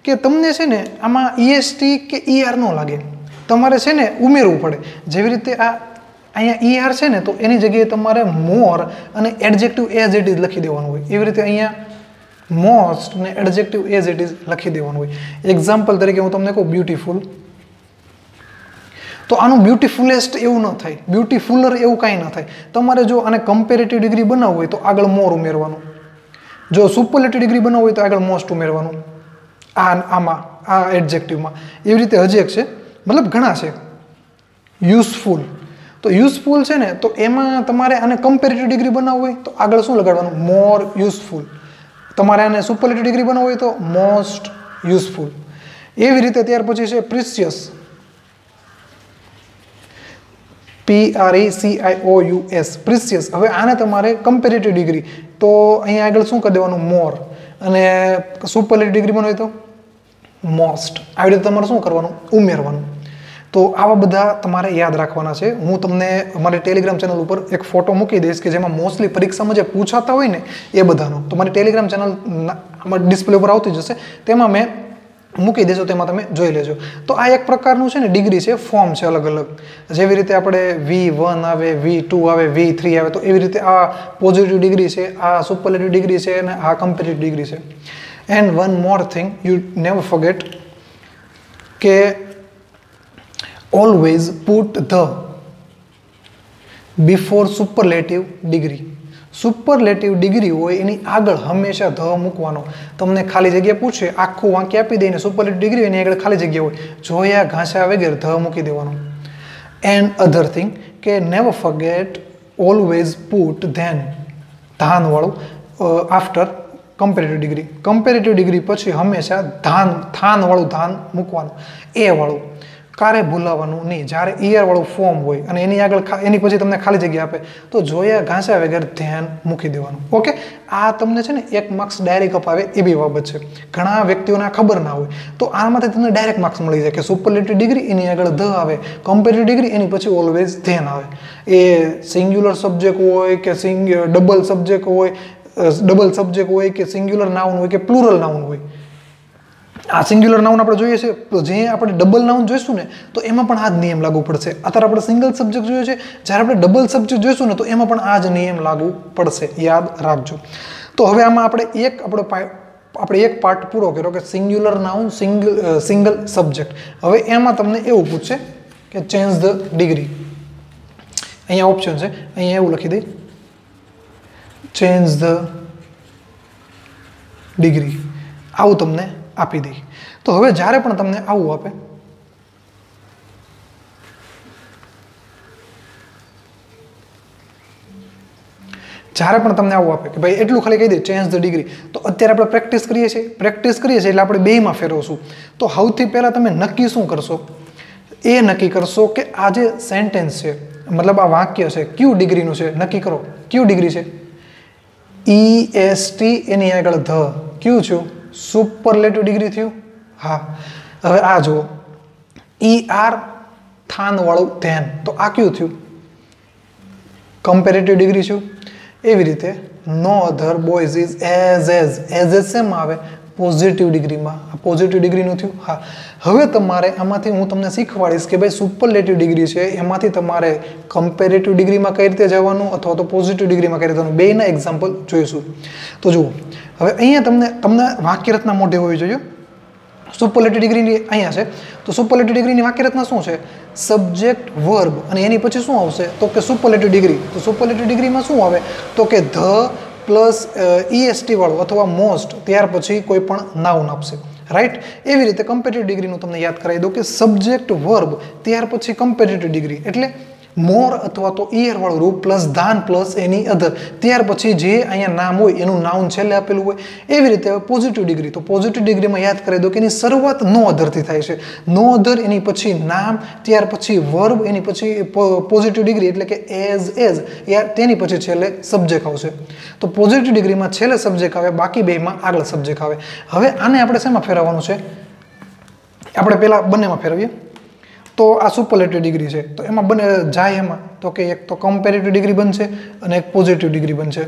કે તમને છે ને આમાં ઈએસટી કે ઈઆર ન લાગે. તમારે છે ને ઉમેરવું પડે. જેવી રીતે આ અહીંયા ઈઆર છે ને, તો એની જગ્યાએ તમારે મોર અને એડજેક્ટિવ એઝ ઇટ ઇઝ લખી દેવાનું હોય. એવી રીતે અહીંયા મોસ્ટ ને એડજેક્ટિવ એઝ ઇટ ઇઝ લખી દેવાનું હોય. એક્ઝામ્પલ તરીકે હું તમને કહું બ્યુટીફુલ તો આનું બ્યુટીફુલેસ્ટ એવું ન થાય. બ્યુટીફુલર એવું કાંઈ ન થાય. તમારે જો આને કમ્પેરેટિવ ડિગ્રી બનાવવું હોય તો આગળ મોર ઉમેરવાનું. જો સુપરલેટિવ ડિગ્રી બનાવવું હોય તો આગળ મોસ્ટ ઉમેરવાનું. આ આમાં, આ એડજેક્ટિવમાં એવી રીતે હજી એક છે. મતલબ ઘણા છે. યુઝફુલ તો યુઝફુલ છે ને, તો એમાં તમારે આને કમ્પેરેટિવ ડિગ્રી બનાવવું હોય તો આગળ શું લગાડવાનું? મોર યુઝફુલ તમારે આને સુપરલેટિવ ડિગ્રી બનાવવું હોય તો મોસ્ટ યુઝફુલ એવી રીતે ત્યાર પછી છે precious P R E C I O U S precious હવે આને તમારે કમ્પેરેટિવ ડિગ્રી તો અહીંયા આગળ શું કરી દેવાનું? મોર અને સુપરલેટિવ ડિગ્રી બનાવી તો મોસ્ટ આવી રીતે તમારે શું કરવાનું? ઉમેરવાનું. તો આવા બધા તમારે યાદ રાખવાના છે. હું તમને મારી ટેલિગ્રામ ચેનલ ઉપર એક ફોટો મૂકી દઈશ કે જેમાં મોસ્ટલી પરીક્ષામાં જે પૂછાતા હોય ને એ બધાનો. તો મારી ટેલિગ્રામ ચેનલ ડિસ્પ્લે ઉપર આવતી જશે. તેમાં મેં મૂકી દેજો તેમાં તમે જોઈ લેજો. તો આ એક પ્રકારનું છે ને ડિગ્રી છે ફોર્મ છે અલગ અલગ. જેવી રીતે આપણે વી વન આવે વી ટુ આવે વી થ્રી આવે, તો એવી રીતે આ પોઝિટિવ ડિગ્રી છે, આ સુપરલેટિવ ડિગ્રી છે અને આ કમ્પેરેટિવ ડિગ્રી છે. And one more thing you never forget કે always put the before superlative degree superlative degree હોય, એની આગળ હંમેશા ધ મૂકવાનો. તમને ખાલી જગ્યા પૂછે, આખું વાંકી આપી દઈને સુપરલેટિવ ડિગ્રી એની આગળ ખાલી જગ્યા હોય. જોયા ઘાસા વગેરે ધ મૂકી દેવાનો. એન્ડ અધર થિંગ કે never forget always put than ધાનવાળું after comparative degree comparative degree પછી હંમેશા ધાન થાનવાળું ધાન મૂકવાનું. એ કારે ભૂલાવાનું નહીં. જ્યારે ઈયરવાળું ફોર્મ હોય અને એની આગળ એની પછી તમને ખાલી જગ્યા આપે, તો જોયા ઘાંસ્યા વગર ધ્યાન મૂકી દેવાનું. ઓકે? આ તમને છે ને એક માર્ક્સ ડાયરેક્ટ અપાવે એ બી બાબત છે. ઘણા વ્યક્તિઓને ખબર ના હોય, તો આમાંથી તમને ડાયરેક્ટ માર્ક્સ મળી જાય કે સુપરલેટિવ ડિગ્રી એની આગળ ધ આવે કમ્પેરેટિવ ડિગ્રી એની પછી ઓલવેઝ ધ્યાન આવે. એ સિંગ્યુલર સબ્જેક્ટ હોય કે સિંગ ડબલ સબ્જેક્ટ હોય ડબલ સબ્જેક્ટ હોય કે સિંગ્યુલર નાઉન હોય કે પ્લુરલ નાઉન હોય આ સિંગ્યુલર નાઉન આપણે જોઈએ છે, તો જે આપણે ડબલ નાઉન જોઈશું ને, તો એમાં પણ આ જ નિયમ લાગુ પડશે. અત્યારે આપણે સિંગલ સબ્જેક્ટ જોઈએ છે, જ્યારે આપણે ડબલ સબ્જેક્ટ જોઈશું ને, તો એમાં પણ આ જ નિયમ લાગુ પડશે. યાદ રાખજો. તો હવે આમાં આપણે એક આપણો આપણે એક પાર્ટ પૂરો કર્યો કે singular noun single single subject હવે એમાં તમને એવું પૂછશે કે ચેન્જ ધ ડિગ્રી અહીંયા ઓપ્શન છે. અહીંયા એવું લખી દઈ ચેન્જ ધ ડિગ્રી આવું તમને આપી દઈ. તો હવે જ્યારે પણ તમને આવું આપે, જ્યારે પણ તમને આવું આપે કે ભાઈ એટલું ખાલી કહી દે ચેન્જ ધ ડિગ્રી તો અત્યારે આપણે પ્રેક્ટિસ કરીએ છીએ. પ્રેક્ટિસ કરીએ છીએ એટલે આપણે બેમાં ફેરવશું. તો સૌથી પહેલાં તમે નક્કી શું કરશો? એ નક્કી કરશો કે આ જે સેન્ટેન્સ છે, મતલબ આ વાક્ય છે, ક્યુ ડિગ્રીનું છે, નક્કી કરો. ક્યુ ડિગ્રી છે? ઈ એસ ટી એની આગળ ધ. ક્યુ છું? સુપરલેટિવ ડિગ્રી થયું. હા, હવે આ જુઓ. ઈ આર થાનવાળું ધેન તો આ કયું થયું? કમ્પેરેટિવ ડિગ્રી છું એવી રીતે no other boys is as as as as same આવે? પોઝિટિવ ડિગ્રીમાં. આ પોઝિટિવ ડિગ્રીનું થયું. હા. હવે તમારે આમાંથી હું તમને શીખવાડીશ કે ભાઈ સુપરલેટિવ ડિગ્રી છે. એમાંથી તમારે કમ્પેરેટિવ ડિગ્રીમાં કઈ રીતે જવાનું અથવા તો પોઝિટિવ ડિગ્રીમાં કઈ રીતે જવાનું? બેના એક્ઝામ્પલ જોઈશું. તો જુઓ. હવે અહીંયા તમને તમને વાક્યરચના મોઢે હોવી જોઈએ. સુપરલેટી ડિગ્રીની અહીંયા છે. તો સુપરલેટિવ ડિગ્રીની વાક્યરચના શું છે? સબ્જેક્ટ વર્બ અને એની પછી શું આવશે? તો કે સુપરલેટી ડિગ્રી તો સુપરલેટિવ ડિગ્રીમાં શું આવે? તો કે ધ પ્લસ ઈએસટી વાળું અથવા મોસ્ટ ત્યાર પછી કોઈ પણ નાઉન આપશે. રાઈટ એવી રીતે કમ્પેરેટિવ ડિગ્રીનું તમને યાદ કરાવી દઉં કે સબ્જેક્ટ વર્બ ત્યાર પછી કમ્પેરેટિવ ડિગ્રી એટલે મોર અથવા તો ઈયર વાળું રૂપ પ્લસ ધાન પ્લસ એની અધર ત્યાર પછી જે અહીંયા નામ હોય એનું નાઉન છેલ્લે આપેલું હોય એવી રીતે પોઝિટિવ ડિગ્રી તો પોઝિટિવ ડિગ્રીમાં યાદ કરી દો કે એની શરૂઆત નો અધરથી થાય છે નો અધર એની પછી નામ ત્યાર પછી વર્બ એની પછી પોઝિટિવ ડિગ્રી એટલે કે એઝ એઝ યાર તેની પછી છેલ્લે સબ્જેક્ટ આવશે તો પોઝિટિવ ડિગ્રીમાં છેલ્લે સબ્જેક્ટ આવે બાકી બેમાં આગળ સબ્જેક્ટ આવે હવે આને આપણે શેમાં ફેરવવાનું છે? આપણે પહેલાં બંનેમાં ફેરવીએ. તો આ સુપરલેટિવ ડિગ્રી છે. તો એમાં બને જાય એમાં. તો કે એક તો કમ્પેરેટિવ ડિગ્રી બનશે અને એક પોઝિટિવ ડિગ્રી બનશે.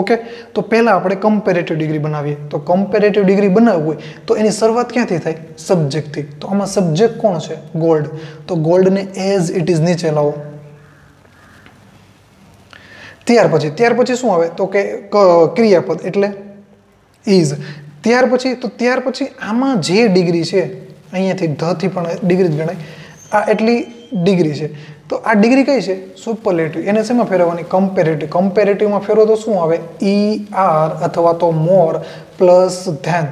ઓકે તો પહેલાં આપણે કમ્પેરેટિવ ડિગ્રી બનાવીએ. તો કમ્પેરેટિવ ડિગ્રી બનાવવું હોય તો એની શરૂઆત ક્યાંથી થાય? સબ્જેક્ટથી તો આમાં સબ્જેક્ટ કોણ છે? ગોલ્ડ તો ગોલ્ડને એઝ ઇટ ઇઝ નીચે લાવો. ત્યાર પછી ત્યાર પછી શું આવે? તો કે ક્રિયાપદ એટલે ઇઝ ત્યાર પછી, તો ત્યાર પછી આમાં જે ડિગ્રી છે, અહીંયાથી ધથી પણ ડિગ્રી જ ગણાય. આ એટલી ડિગ્રી છે. તો આ ડિગ્રી કઈ છે? સુપરલેટિવ એને શેમાં ફેરવવાની? કમ્પેરેટિવ કમ્પેરેટિવમાં ફેરવો તો શું આવે? ઈ આર અથવા તો મોર પ્લસ ધેન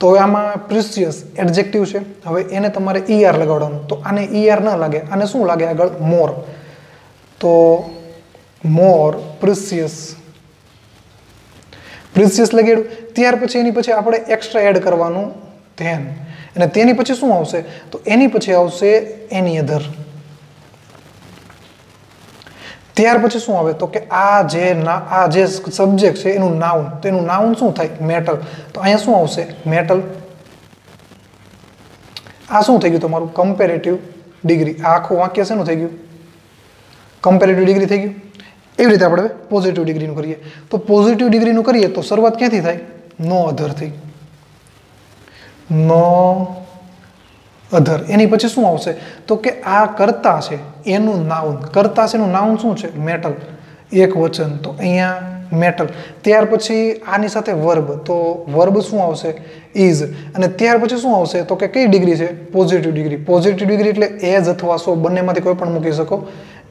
તો હવે આમાં પ્રિસિયસ એડજેક્ટિવ છે. હવે એને તમારે ઈ આર લગાડવાનું. તો આને ઈ આર ના લાગે. આને શું લાગે આગળ? મોર તો મોર પ્રિસિયસ પ્રિસિયસ લગાડ્યું ત્યાર પછી એની પછી આપણે એક્સ્ટ્રા એડ કરવાનું. ધ્યાન અને તેની પછી શું આવશે? તો એની પછી આવશે એની અધર. ત્યાર પછી શું આવે? તો કે આ જે ના, આ જે સબ્જેક્ટ છે, એનું નાઉન તો એનું નાઉન શું થાય? મેટલ તો અહીંયા શું આવશે? મેટલ આ શું થઈ ગયું તમારું? કમ્પેરેટિવ ડિગ્રી આખું વાક્ય શેનું થઈ ગયું? કમ્પેરેટિવ ડિગ્રી થઈ ગયું? એવી રીતે આપણે પોઝિટિવ ડિગ્રીનું કરીએ. તો પોઝિટિવ ડિગ્રીનું કરીએ તો શરૂઆત ક્યાંથી થાય? નો અધરથી નો અધર. એની પછી શું આવશે? તો કે આ કરતા છે, એનું નાઉન કરતા છે એનું નાઉન શું છે? મેટલ એક વચન. તો અહીંયા મેટલ ત્યાર પછી આની સાથે વર્બ તો વર્બ શું આવશે? ઇઝ અને ત્યાર પછી શું આવશે? તો કે કઈ ડિગ્રી છે? પોઝિટિવ ડિગ્રી પોઝિટિવ ડિગ્રી એટલે એઝ અથવા સો બંનેમાંથી કોઈ પણ મૂકી શકો.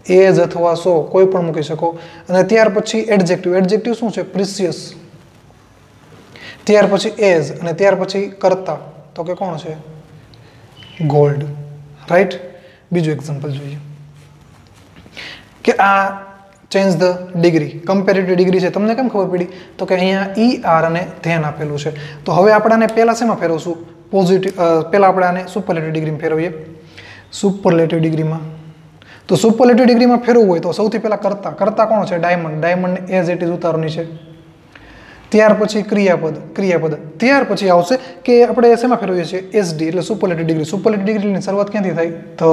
એઝ અથવા સો કોઈ પણ મૂકી શકો. અને ત્યાર પછી એડજેક્ટિવ એડજેક્ટિવ શું છે? પ્રિસિયસ ત્યાર પછી એઝ અને ત્યાર પછી કરતા. તો કે કોણ છે? ગોલ્ડ. રાઈટ? બીજું એક્ઝામ્પલ જોઈએ. કે આ change the degree comparative degree છે. તમને કેમ ખબર પડી? તો કે અહીંયા ઈ આર અને ધ્યાન આપેલું છે. તો હવે આપણે આને પહેલાં શેમાં ફેરવશું? પોઝિટિવ પહેલાં આપણે આને સુપરલેટિવ ડિગ્રીમાં ફેરવીએ. સુપરલેટિવ ડિગ્રીમાં તો સુપરલેટિવ ડિગ્રીમાં ફેરવવું હોય તો સૌથી પહેલાં કરતા. કરતા કોણ છે? Diamond diamond as it is ઉતારવાની છે. ત્યાર પછી ક્રિયાપદ ક્રિયાપદ. ત્યાર પછી આવશે કે આપણે શેમાં ફેરવીએ છીએ? એસડી એટલે સુપરલેટિવ ડિગ્રી સુપરલેટિવ ડિગ્રીની શરૂઆત ક્યાંથી થાય? ધ.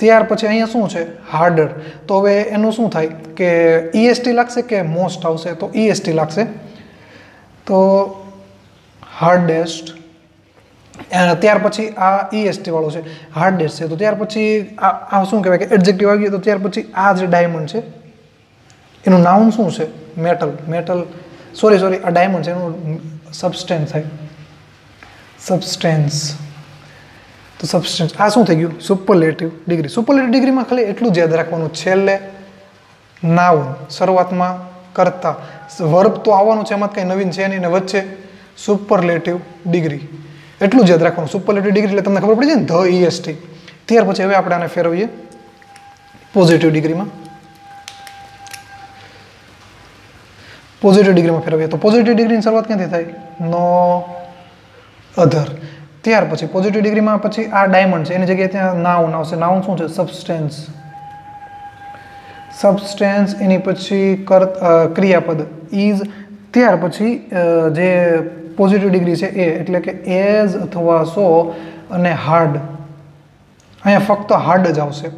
ત્યાર પછી અહીંયા શું છે? હાર્ડર તો હવે એનું શું થાય? કે ઈએસટી લાગશે કે મોસ્ટ આવશે? તો ઈએસટી લાગશે. તો હાર્ડેસ્ટ ત્યાર પછી આ ઈએસટી વાળું છે. હાર્ડેસ્ટ છે. તો ત્યાર પછી આ શું કહેવાય કે એડજેક્ટિવ આવી ગયું. તો ત્યાર પછી આ જે ડાયમંડ છે, એનું નામ શું છે? મેટલ મેટલ સોરી સોરી, આ ડાયમંડ છે, એનું સબસ્ટેન્સ થાય સબસ્ટેન્સ તો સબસ્ટેન્સ આ શું થઈ ગયું? સુપરલેટિવ ડિગ્રી સુપરલેટિવ ડિગ્રીમાં ખાલી એટલું જ યાદ રાખવાનું. છેલ્લે નાઉન શરૂઆતમાં કરતા. વર્બ તો આવવાનું છે, એમાં કંઈ નવીન છે નહીં ને વચ્ચે. સુપરલેટિવ ડિગ્રી એટલું જ યાદ રાખવાનું. સુપરલેટિવ ડિગ્રી એટલે તમને ખબર પડી જાય ને ધ ઈએસટી ત્યાર પછી હવે આપણે આને ફેરવીએ. પોઝિટિવ ડિગ્રીમાં પોઝિટિવ ડિગ્રીમાં ફેરવીએ તો પોઝિટિવ ડિગ્રીની શરૂઆત ક્યાંથી થાય? નો અધર ત્યાર પછી પોઝિટિવ ડિગ્રીમાં પછી આ ડાયમંડ છે. એની જગ્યાએ ત્યાં નાઉન આવશે. નાઉન શું છે? સબસ્ટેન્સ સબસ્ટેન્સ એની પછી કર ક્રિયાપદ. ઇઝ ત્યાર પછી જે પોઝિટિવ ડિગ્રી છે એ, એટલે કે એઝ અથવા સો અને હાર્ડ અહીંયા ફક્ત હાર્ડ જ આવશે.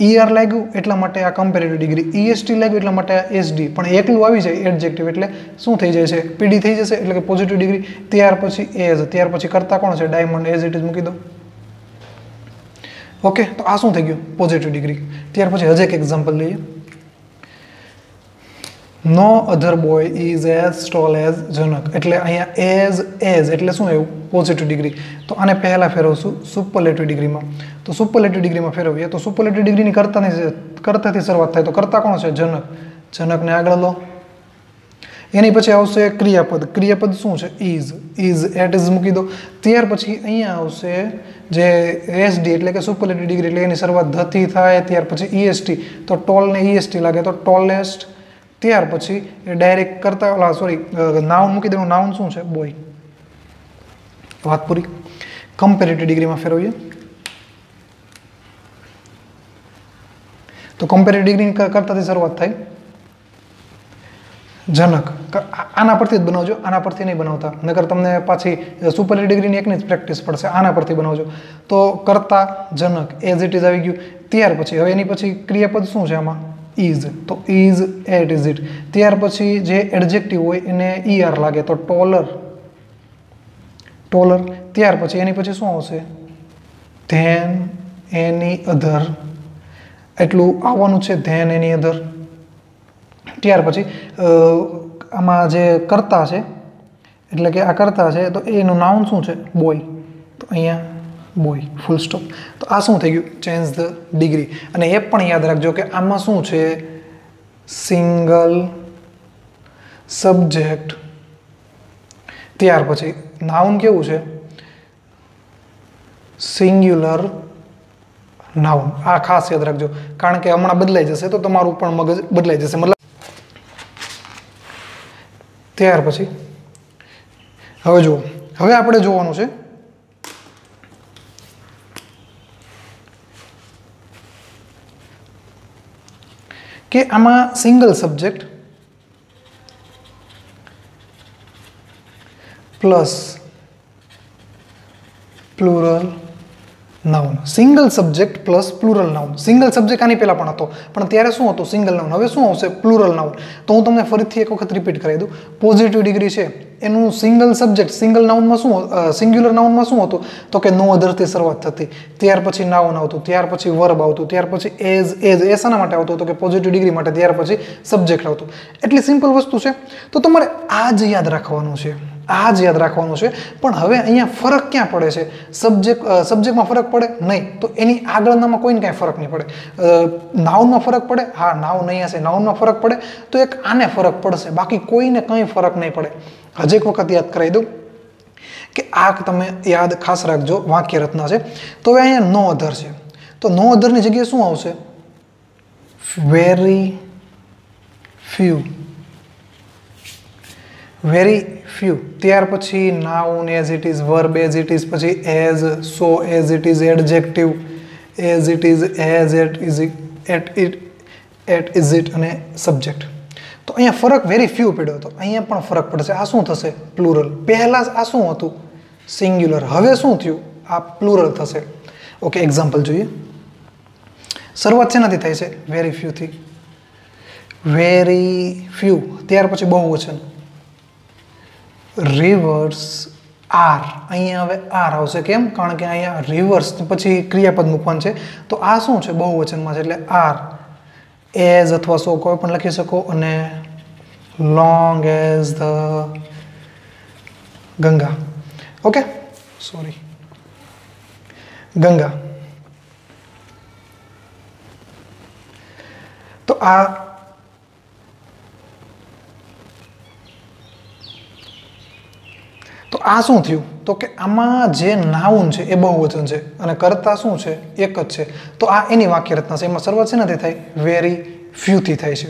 ઈઆર લાગ્યું એટલા માટે આ કમ્પેરેટિવ ડિગ્રી ઈએસટી લાગ્યું એટલા માટે આ એસડી પણ એકલું આવી જાય એડજેક્ટિવ એટલે શું થઈ જાય છે? પીડી થઈ જશે એટલે કે પોઝિટિવ ડિગ્રી ત્યાર પછી એઝ ત્યાર પછી કરતા કોણ છે? ડાયમંડ એઝ ઇટ ઇઝ મૂકી દો. ઓકે તો આ શું થઈ ગયું? પોઝિટિવ ડિગ્રી ત્યાર પછી હજી એક એક્ઝામ્પલ લઈએ. No other boy is as tall as Janak. એટલે અહીંયા એઝ એઝ એટલે શું એવું પોઝિટિવ ડિગ્રી તો આને પહેલાં ફેરવશું સુપરલેટિવ ડિગ્રીમાં તો સુપરલેટિવ ડિગ્રીમાં ફેરવીએ તો સુપરલેટિવ ડિગ્રીની કરતાની કરતાથી શરૂઆત થાય. તો કરતા કોણ છે? જનક. જનકને આગળ લો. એની પછી આવશે ક્રિયાપદ. ક્રિયાપદ શું છે? ઇઝ ઇઝ એટ ઇઝ મૂકી દો. ત્યાર પછી અહીંયા આવશે જે એસડી એટલે કે સુપરલેટિવ ડિગ્રી એટલે એની શરૂઆત ધથી થાય. ત્યાર પછી ઈએસટી તો ટોલને ઈએસટી લાગે. તો ટોલેસ્ટ ત્યાર પછી એ ડાયરેક્ટ કરતા, ઓલા સોરી નાઉન મૂકી દેવાનું. નાઉન શું છે? બોય. વાત પૂરી. કમ્પેરેટિવ ડિગ્રીમાં ફેરવીએ. તો કમ્પેરેટિવ ડિગ્રી કરતાથી શરૂઆત થાય. જનક. આના પરથી જ બનાવજો, આના પરથી નહીં બનાવતા. નકર તમને પાછી સુપર ડિગ્રીની એકની જ પ્રેક્ટિસ પડશે. આના પરથી બનાવજો. તો કરતા જનક. એઝ ઇટ ઇઝ આવી ગયું. ત્યાર પછી હવે એની પછી ક્રિયાપદ શું છે આમાં? ઇઝ તો ઇઝ એટ ઇઝ ઇટ ત્યાર પછી જે એડજેક્ટિવ હોય એને ઈઆર લાગે, તો ટોલર ટોલર ત્યાર પછી એની પછી શું આવશે? ધેન એની અધર એટલું આવવાનું છે ધેન એની અધર ત્યાર પછી આમાં જે કરતા છે, એટલે કે આ કરતા છે, તો એનું નામ શું છે? બોય તો અહીંયા બોય ફૂલ સ્ટોપ તો આ શું થઈ ગયું? ચેન્જ ધ ડિગ્રી અને એ પણ યાદ રાખજો કે આમાં શું છે? સિંગલ સબ્જેક્ટ ત્યાર પછી નાઉન કેવું છે? સિંગ્યુલર નાઉન આ ખાસ યાદ રાખજો. કારણ કે હમણાં બદલાઈ જશે, તો તમારું પણ મગજ બદલાઈ જશે. મતલબ ત્યાર પછી, હવે જુઓ. હવે આપણે જોવાનું છે કે આમાં single subject plus plural noun single subject plus plural noun single subject આની પહેલાં પણ હતો. પણ ત્યારે શું હતું? સિંગલ નાઉન હવે શું આવશે? પ્લુરલ નાઉન તો હું તમને ફરીથી એક વખત રિપીટ કરાવી દઉં. પોઝિટિવ ડિગ્રી છે. એનું સિંગલ સબ્જેક્ટ સિંગલ નાઉનમાં શું સિંગ્યુલર નાઉનમાં શું હતું? તો કે નો અધરથી શરૂઆત થતી. ત્યાર પછી નાઉન આવતું. ત્યાર પછી વર્બ આવતું. ત્યાર પછી એઝ એઝ એ શાના માટે આવતું હતું કે પોઝિટિવ ડિગ્રી માટે. ત્યાર પછી સબ્જેક્ટ આવતું. એટલી સિમ્પલ વસ્તુ છે. તો તમારે આ જ યાદ રાખવાનું છે. આ જ યાદ રાખવાનું છે. પણ હવે અહીંયા ફરક ક્યાં પડે છે? સબ્જેક્ટ સબ્જેક્ટમાં ફરક પડે? નહીં. તો એની આગળનામાં કોઈને કાંઈ ફરક નહીં પડે. નાઉનમાં ફરક પડે? હા નાઉન અહીંયા છે. નાઉનમાં ફરક પડે? તો એક આને ફરક પડશે. બાકી કોઈને કંઈ ફરક નહીં પડે. હજી એક વખત યાદ કરાવી દઉં કે આ તમે યાદ ખાસ રાખજો. વાક્ય રચના છે. તો હવે અહીંયા નો અધર છે. તો નો અધરની જગ્યાએ શું આવશે? વેરી ફ્યુ વેરી ફ્યુ ત્યાર પછી noun as it is verb as it is પછી as so as it is adjective as it is as at is at it at is it અને સબ્જેક્ટ તો અહીંયા ફરક વેરી ફ્યુ પડ્યો હતો. અહીંયા પણ ફરક પડશે. આ શું થશે? પ્લુરલ પહેલાં આ શું હતું? સિંગ્યુલર હવે શું થયું? આ પ્લુરલ થશે. ઓકે એક્ઝામ્પલ જોઈએ. શરૂઆત શેનાથી થાય છે? વેરી ફ્યુથી વેરી ફ્યુ ત્યાર પછી બહુ વચન રિવર્સ આર અહીંયા હવે આર આવશે કેમ? કારણ કે અહીંયા રિવર્સ પછી ક્રિયાપદ મૂકવાનું છે. તો આ શું છે? બહુ વચનમાં છે એટલે આર એઝ અથવા સો કોઈ પણ લખી શકો અને long as the Ganga. Okay sorry Ganga. તો આ આ શું થયું? તો કે આમાં જે નાઉન છે એ બહુવચન છે. અને કરતા શું છે? એક જ છે. તો આ એની વાક્ય રચના છે. એમાં શરૂઆત શેનાથી થાય? વેરી ફ્યુથી થાય છે.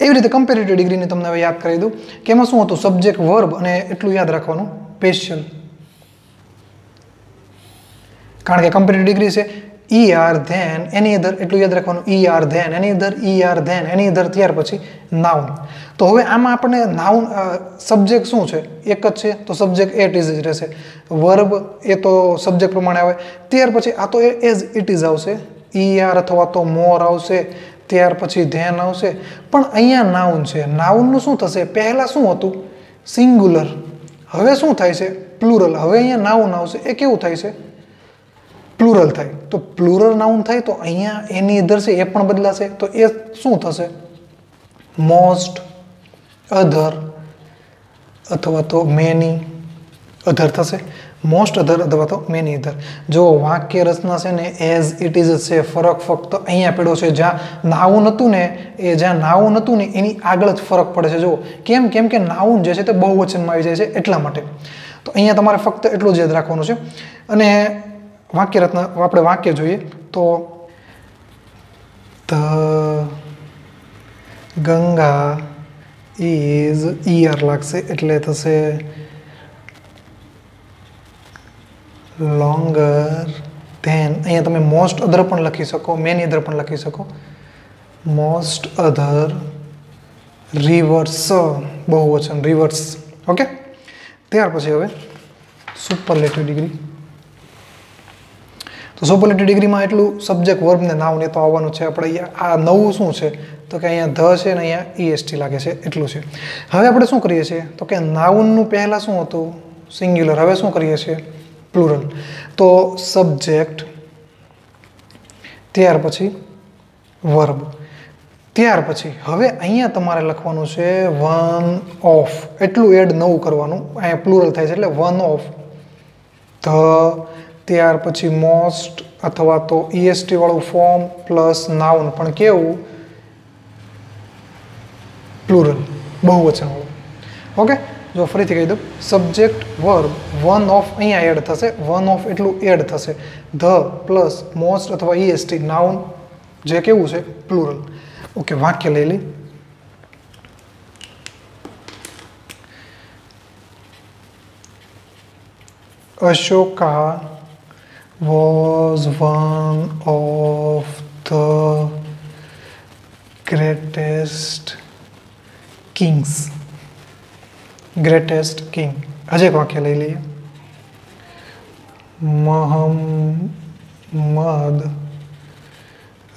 એવી રીતે કમ્પેરેટિવ ડિગ્રીને તમને હવે યાદ કરી દઉં કે એમાં શું હતું? સબ્જેક્ટ વર્બ અને એટલું યાદ રાખવાનું. સ્પેશિયલ કારણ કે કમ્પેરેટિવ ડિગ્રી છે. આર ધેન એની અધર એટલું યાદ રાખવાનું er than any other R than any other ત્યાર પછી નાઉન તો હવે આમાં આપણને નાઉન સબ્જેક્ટ શું છે? એક જ છે, તો સબ્જેક્ટ એટ ઇઝ જ રહેશે. વર્બ એ તો સબ્જેક્ટ પ્રમાણે આવે. ત્યાર પછી આ તો એઝ ઇટ ઇઝ આવશે. Er અથવા તો મોર આવશે. ત્યાર પછી ધેન આવશે. પણ અહીંયા નાઉન છે. નાઉનનું શું થશે? પહેલાં શું હતું? સિંગ્યુલર હવે શું થાય છે? પ્લુરલ હવે અહીંયા નાઉન આવશે. એ કેવું થાય છે? પ્લુરલ થાય. તો પ્લુરલ નાઉન થાય તો અહીંયા એની છે, એ પણ બદલાશે. તો એ શું થશે? મોસ્ટ અધર અથવા તો મેની અધર થશે. મોસ્ટ અધર અથવા તો મેની અધર જો વાક્ય રચના છે ને એઝ ઇટ ઇઝ છે, ફરક ફક્ત અહીંયા પડ્યો છે. જ્યાં નાવું હતું ને, એ જ્યાં નાવું હતું ને, એની આગળ જ ફરક પડે છે. જો, કેમ? કેમ કે નાઉન જે છે તે બહુવચનમાં આવી જાય છે એટલા માટે. તો અહીંયા તમારે ફક્ત એટલું જ યાદ રાખવાનું છે. અને વાક્ય રચના આપણે વાક્ય જોઈએ તો ધ ગંગા ઇઝ ઈયર લાગશે એટલે થશે લોંગર ધેન. અહીંયા તમે મોસ્ટ અધર પણ લખી શકો મેની અધર પણ લખી શકો. મોસ્ટ અધર રિવર્સ બહુવચન રિવર્સ ઓકે ત્યાર પછી હવે સુપરલેટિવ ડિગ્રી તો ડિગ્રીમાં એટલું સબ્જેક્ટ વર્બ ને તો આવવાનું છે આપણે અહીંયા. આ નવું શું છે? તો કે અહીંયા ધ છે ને અહીંયા ઈએસટી લાગે છે, એટલું છે. હવે આપણે શું કરીએ છીએ? તો કે નાઉનનું પહેલાં શું હતું? સિંગ્યુલર હવે શું કરીએ છીએ? પ્લુરલ તો સબ્જેક્ટ ત્યાર પછી વર્બ ત્યાર પછી હવે અહીંયા તમારે લખવાનું છે વન ઓફ એટલું એડ નવું કરવાનું. અહીંયા પ્લુરલ થાય છે એટલે વન ઓફ ધ ત્યાર પછી મોસ્ટ અથવા તો ઈએસટી વાળું ફોર્મ પ્લસ નાઉન પણ કેવું? પ્લુરલ બહુવચન વાળું ઓકે જો ફરીથી કહી દઉં. સબ્જેક્ટ વર્બ વન ઓફ અહીંયા એડ થશે. વન ઓફ એટલું એડ થશે. ધ પ્લસ મોસ્ટ અથવા ઈએસટી નાઉન જે કેવું છે? પ્લુરલ ઓકે વાક્ય લઈ લઈ. Ashoka was one of the greatest kings. Greatest king. Ajay को वाक्य ले लिए Muhammad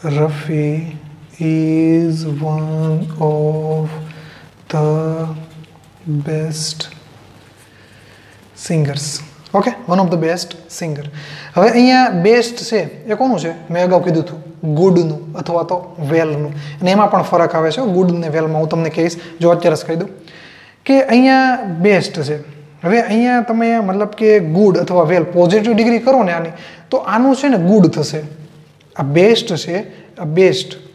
Rafi is one of the best singers. Okay one of the best singer હવે અહીંયા બેસ્ટ છે એ કોનું છે? મેં અગાઉ કીધું હતું, ગુડનું અથવા તો વેલનું. અને એમાં પણ ફરક આવે છે ગુડ ને વેલમાં હું તમને કહીશ, જો અત્યારે કહી દઉં. કે અહીંયા બેસ્ટ છે. હવે અહીંયા તમે મતલબ કે ગુડ અથવા વેલ પોઝિટિવ ડિગ્રી કરો ને આની, તો આનું છે ને ગુડ થશે. આ બેસ્ટ છે, આ બેસ્ટ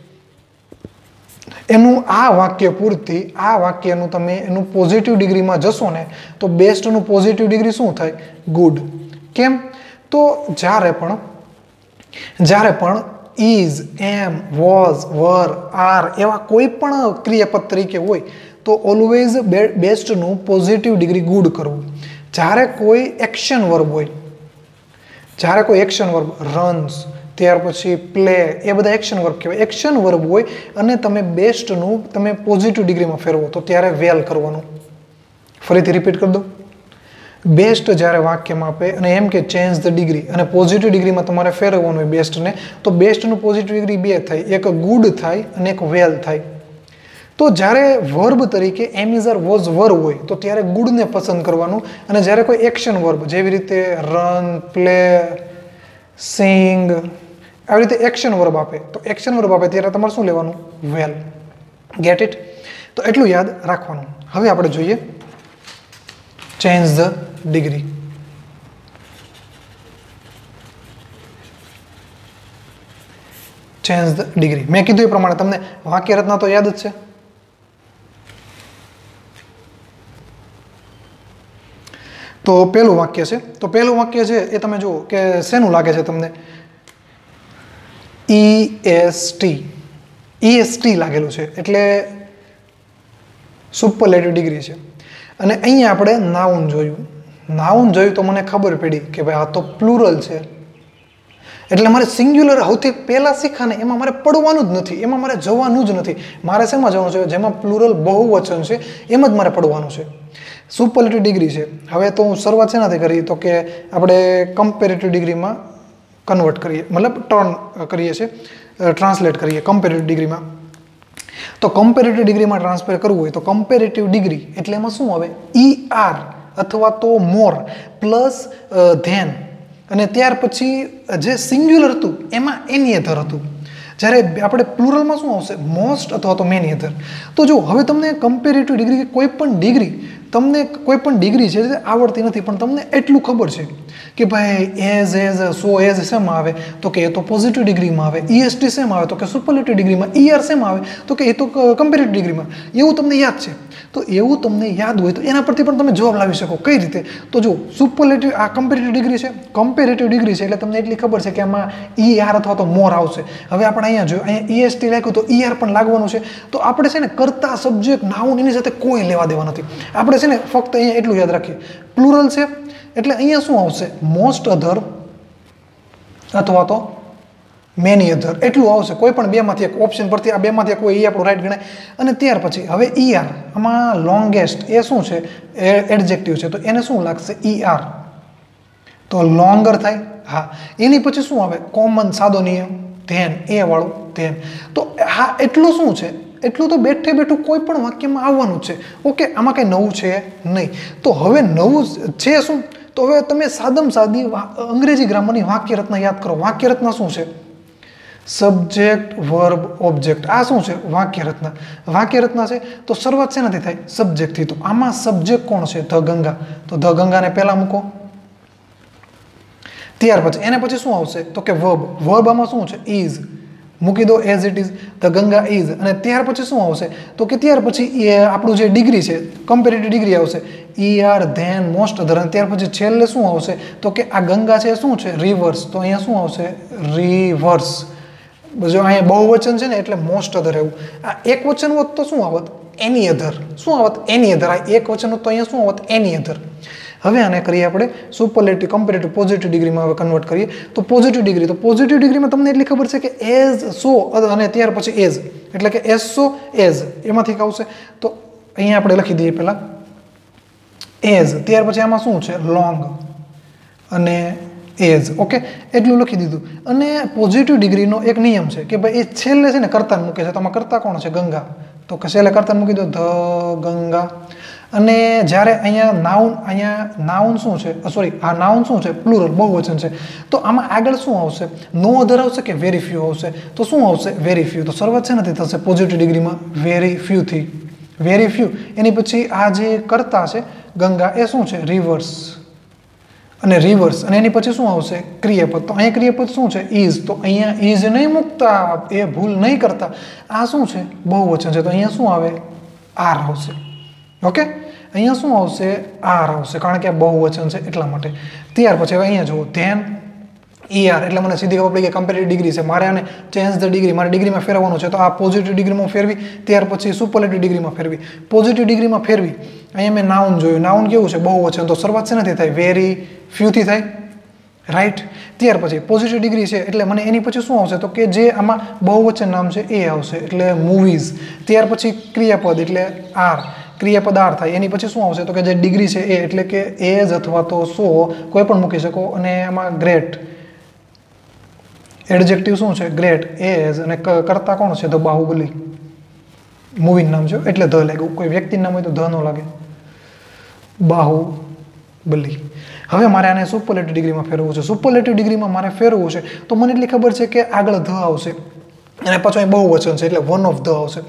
એનું આ વાક્ય પૂરતી, આ વાક્યનું તમે એનું પોઝિટિવ ડિગ્રીમાં જશો ને, તો બેસ્ટનું પોઝિટિવ ડિગ્રી શું થાય? ગુડ કેમ? તો જ્યારે પણ જ્યારે પણ is am was were are એવા કોઈ પણ ક્રિયાપદ તરીકે હોય, તો ઓલવેઝ બેસ્ટનું પોઝિટિવ ડિગ્રી ગુડ કરવું. જ્યારે કોઈ એક્શન વર્બ હોય, જ્યારે કોઈ એક્શન વર્બ રન્સ ત્યાર પછી પ્લે એ બધા એક્શન વર્બ કહેવાય. એક્શન વર્બ હોય અને તમે બેસ્ટનું તમે પોઝિટિવ ડિગ્રીમાં ફેરવો તો ત્યારે વેલ કરવાનું. ફરીથી રિપીટ કરી દો. બેસ્ટ જ્યારે વાક્યમાં આપે અને એમ કે ચેન્જ ધ ડિગ્રી અને પોઝિટિવ ડિગ્રીમાં તમારે ફેરવવાનું હોય બેસ્ટને તો બેસ્ટનું પોઝિટિવ ડિગ્રી બે થાય. એક ગુડ થાય અને એક વેલ થાય. તો જ્યારે વર્બ તરીકે એમ આર વોઝ વર હોય, તો ત્યારે ગુડને પસંદ કરવાનું. અને જ્યારે કોઈ એક્શન વર્બ જેવી રીતે રન પ્લે સિંગ આવી રીતે એક્શન વર્બ આપે. તો એક્શન વર્બ આપે ત્યારે તમારે શું લેવાનું? વેલ ગેટ ઇટ તો એટલું યાદ રાખવાનું. હવે આપણે જોઈએ. Change the degree change the degree મેં કીધું એ પ્રમાણે તમને વાક્ય રચના તો યાદ જ છે. તો પહેલું વાક્ય છે. તો પહેલું વાક્ય છે એ તમે જુઓ કે શેનું લાગે છે તમને? E S T E S T લાગેલું છે. એટલે સુપરલેટિવ ડિગ્રી છે. અને અહીંયા આપણે નાઉન જોયું. નાઉન જોયું તો મને ખબર પડી કે ભાઈ આ તો પ્લુરલ છે. એટલે મારે સિંગ્યુલર સૌથી પહેલાં શીખાને એમાં મારે પડવાનું જ નથી, એમાં મારે જવાનું જ નથી. મારે શેમાં જવાનું છે? જેમાં પ્લુરલ બહુવચન છે, એમ જ મારે પડવાનું છે. સુપરલેટિવ ડિગ્રી છે? હવે તો હું શરૂઆત શેનાથી કરી? તો કે આપણે કમ્પેરેટિવ ડિગ્રીમાં કન્વર્ટ કરીએ, મતલબ ટર્ન કરીએ છીએ ટ્રાન્સલેટ કરીએ કમ્પેરેટિવ ડિગ્રીમાં તો કમ્પેરેટિવ ડિગ્રીમાં ટ્રાન્સફર કરવું હોય તો કમ્પેરેટિવ ડિગ્રી એટલે એમાં શું આવે? ઈ આર અથવા તો મોર પ્લસ ધેન અને ત્યાર પછી જે સિંગ્યુલર હતું, એમાં એની અધર હતું. જ્યારે આપણે પ્લુરલમાં શું આવશે? મોસ્ટ અથવા તો મેની અધર તો જો, હવે તમને કમ્પેરેટિવ ડિગ્રી કે કોઈ પણ ડિગ્રી તમને કોઈ પણ ડિગ્રી છે જે આવડતી નથી, પણ તમને એટલું ખબર છે કે ભાઈ એઝ એઝ સો એઝ શેમાં આવે? તો કે એ તો પોઝિટિવ ડિગ્રીમાં આવે. ઈએસટી શેમાં આવે? તો કે સુપરલેટિવ ડિગ્રીમાં ઈઆર શેમાં આવે? તો કે એ તો કમ્પેરેટિવ ડિગ્રીમાં એવું તમને યાદ છે? તો એવું તમને યાદ હોય તો એના પરથી પણ તમે જવાબ લાવી શકો. કઈ રીતે? તો જો સુપરલેટિવ આ કમ્પેરેટિવ ડિગ્રી છે કમ્પેરેટિવ ડિગ્રી છે, એટલે તમને એટલી ખબર છે કે આમાં ઈ આર અથવા તો મોર આવશે. હવે આપણે અહીંયા જોયું અહીંયા ઈએસટી લાગ્યું તો ઈઆર પણ લાગવાનું છે. તો આપણે છે ને કરતા સબ્જેક્ટ નાઉન એની સાથે કોઈ લેવા દેવા નથી. આપણે છે ને, ફક્ત અહીંયા એટલું યાદ રાખીએ. પ્લુરલ છે, એટલે અહીંયા શું આવશે? મોસ્ટ અધર અથવા તો મેની અધર એટલું આવશે. કોઈ પણ બેમાંથી એક ઓપ્શન પરથી આ બેમાંથી કોઈ એ આપણું રાઈટ ગણાય. અને ત્યાર પછી, હવે ઈ આર આમાં લોંગેસ્ટ એ શું છે? એ એડજેક્ટિવ છે. તો એને શું લાગશે? ઈ આર તો લોંગર થાય? હા. એની પછી શું આવે? કોમન સાદો નિયમ, ધેન, એ વાળું ધેન. તો હા એટલું શું છે? એટલું તો બેઠે બેઠું કોઈ પણ વાક્યમાં આવવાનું છે. ઓકે, આમાં કંઈ નવું છે નહીં. તો હવે નવું છે શું? તો હવે તમે સાદમ સાદી અંગ્રેજી ગ્રામરની વાક્ય રચના યાદ કરો. વાક્ય રચના શું છે? સબ્જેક્ટ વર્બ ઓબ્જેક્ટ આ શું છે? વાક્ય રચના વાક્ય રચના છે, તો શરૂઆત શેનાથી થાય? સબ્જેક્ટથી તો આમાં સબ્જેક્ટ કોણ છે? ધ ગંગા તો ધ ગંગાને પહેલાં મૂકો. ત્યાર પછી, એને પછી શું આવશે? તો કે વર્બ વર્બ આમાં શું છે? ઇઝ મૂકી દો as it is the Ganga is અને ત્યાર પછી શું આવશે? તો કે ત્યાર પછી એ આપણું જે ડિગ્રી છે કમ્પેરેટિવ ડિગ્રી આવશે. E R than most other અને ત્યાર પછી છેલ્લે શું આવશે? તો કે આ ગંગા છે શું છે? રિવર્સ તો અહીંયા શું આવશે? રિવર્સ જો અહીંયા બહુવચન છે ને, એટલે મોસ્ટ અધર એવું. આ એક વચન હોત તો શું આવત? એની અધર શું આવત? એની અધર આ એક વચન હોત તો અહીંયા શું આવત? એની અધર હવે આને કરીએ આપણે સુપરલેટિવ કમ્પેરેટિવ પોઝિટિવ ડિગ્રીમાં હવે કન્વર્ટ કરીએ. તો પોઝિટિવ ડિગ્રી તો પોઝિટિવ ડિગ્રીમાં તમને એટલી ખબર છે કે એઝ સો અને ત્યાર પછી એઝ એટલે કે એઝ સો એઝ એમાંથી આવશે. તો અહીંયા આપણે લખી દઈએ પહેલાં. એઝ ત્યાર પછી આમાં શું છે? લોંગ અને એઝ ઓકે એટલું લખી દીધું. અને પોઝિટિવ ડિગ્રીનો એક નિયમ છે કે ભાઈ એ છેલ્લે છે ને કરતા મૂકે છે. તો આમાં કરતા કોણ છે? ગંગા. તો છેલ્લે કરતા મૂકી દો. ધ, ગંગા. અને જ્યારે અહીંયા નાઉન અહીંયા નાઉન શું છે? સોરી આ નાઉન શું છે? પ્લુરલ બહુવચન છે. તો આમાં આગળ શું આવશે? નો અધર આવશે કે વેરી ફ્યુ આવશે? તો શું આવશે? વેરી ફ્યુ તો શરૂઆત છે નથી થશે પોઝિટિવ ડિગ્રીમાં વેરી ફ્યુથી વેરી ફ્યુ એની પછી આ જે કરતા છે, ગંગા, એ શું છે? રિવર્સ અને રિવર્સ અને એની પછી શું આવશે? ક્રિયાપદ. તો અહીંયા ક્રિયાપદ શું છે? ઇઝ તો અહીંયા ઇઝ નહીં મૂકતા. એ ભૂલ નહીં કરતા. આ શું છે? બહુવચન છે. તો અહીંયા શું આવે? આર આવશે. ઓકે અહીંયા શું આવશે? આર આવશે. કારણ કે આ બહુવચન છે એટલા માટે. ત્યાર પછી હવે અહીંયા જુઓ. ધેન ઈઆર એટલે મને સીધી ખબર પડી કે કમ્પેરેટિવ ડિગ્રી છે. મારે આને ચેન્જ ધ ડિગ્રી મારે ડિગ્રીમાં ફેરવવાનું છે. તો આ પોઝિટિવ ડિગ્રીમાં ફેરવી, ત્યાર પછી સુપરલેટિવ ડિગ્રીમાં ફેરવી. પોઝિટિવ ડિગ્રીમાં ફેરવી. અહીંયા મેં નાઉન જોયું. નાઉન કેવું છે? બહુવચન. તો શરૂઆત છે નથી થાય વેરી ફ્યુથી થાય. રાઈટ ત્યાર પછી પોઝિટિવ ડિગ્રી છે એટલે મને એની પછી શું આવશે? તો કે જે આમાં બહુવચન નામ છે એ આવશે. એટલે મૂવીઝ ત્યાર પછી ક્રિયાપદ એટલે આર ક્રિયાપદ પદાર્થ થાય. એની પછી શું આવશે? તો કે જે ડિગ્રી છે એ, એટલે કે એઝ અથવા તો સો કોઈ પણ મૂકી શકો. અને એમાં ગ્રેટ. એડજેક્ટિવ શું છે? ગ્રેટ એઝ અને કરતા કોણ છે? ધ બાહુબલી. મૂવીનું નામ છે એટલે ધ લાગ્યું કોઈ વ્યક્તિનું નામ હોય તો ધ ન લાગે. બાહુબલી. હવે મારે આને સુપરલેટિવ ડિગ્રીમાં ફેરવવું છે. સુપરલેટિવ ડિગ્રીમાં મારે ફેરવવું છે. તો મને એટલી ખબર છે કે આગળ ધ આવશે. અને પાછું અહીં બહુ વચન છે, એટલે વન ઓફ ધ આવશે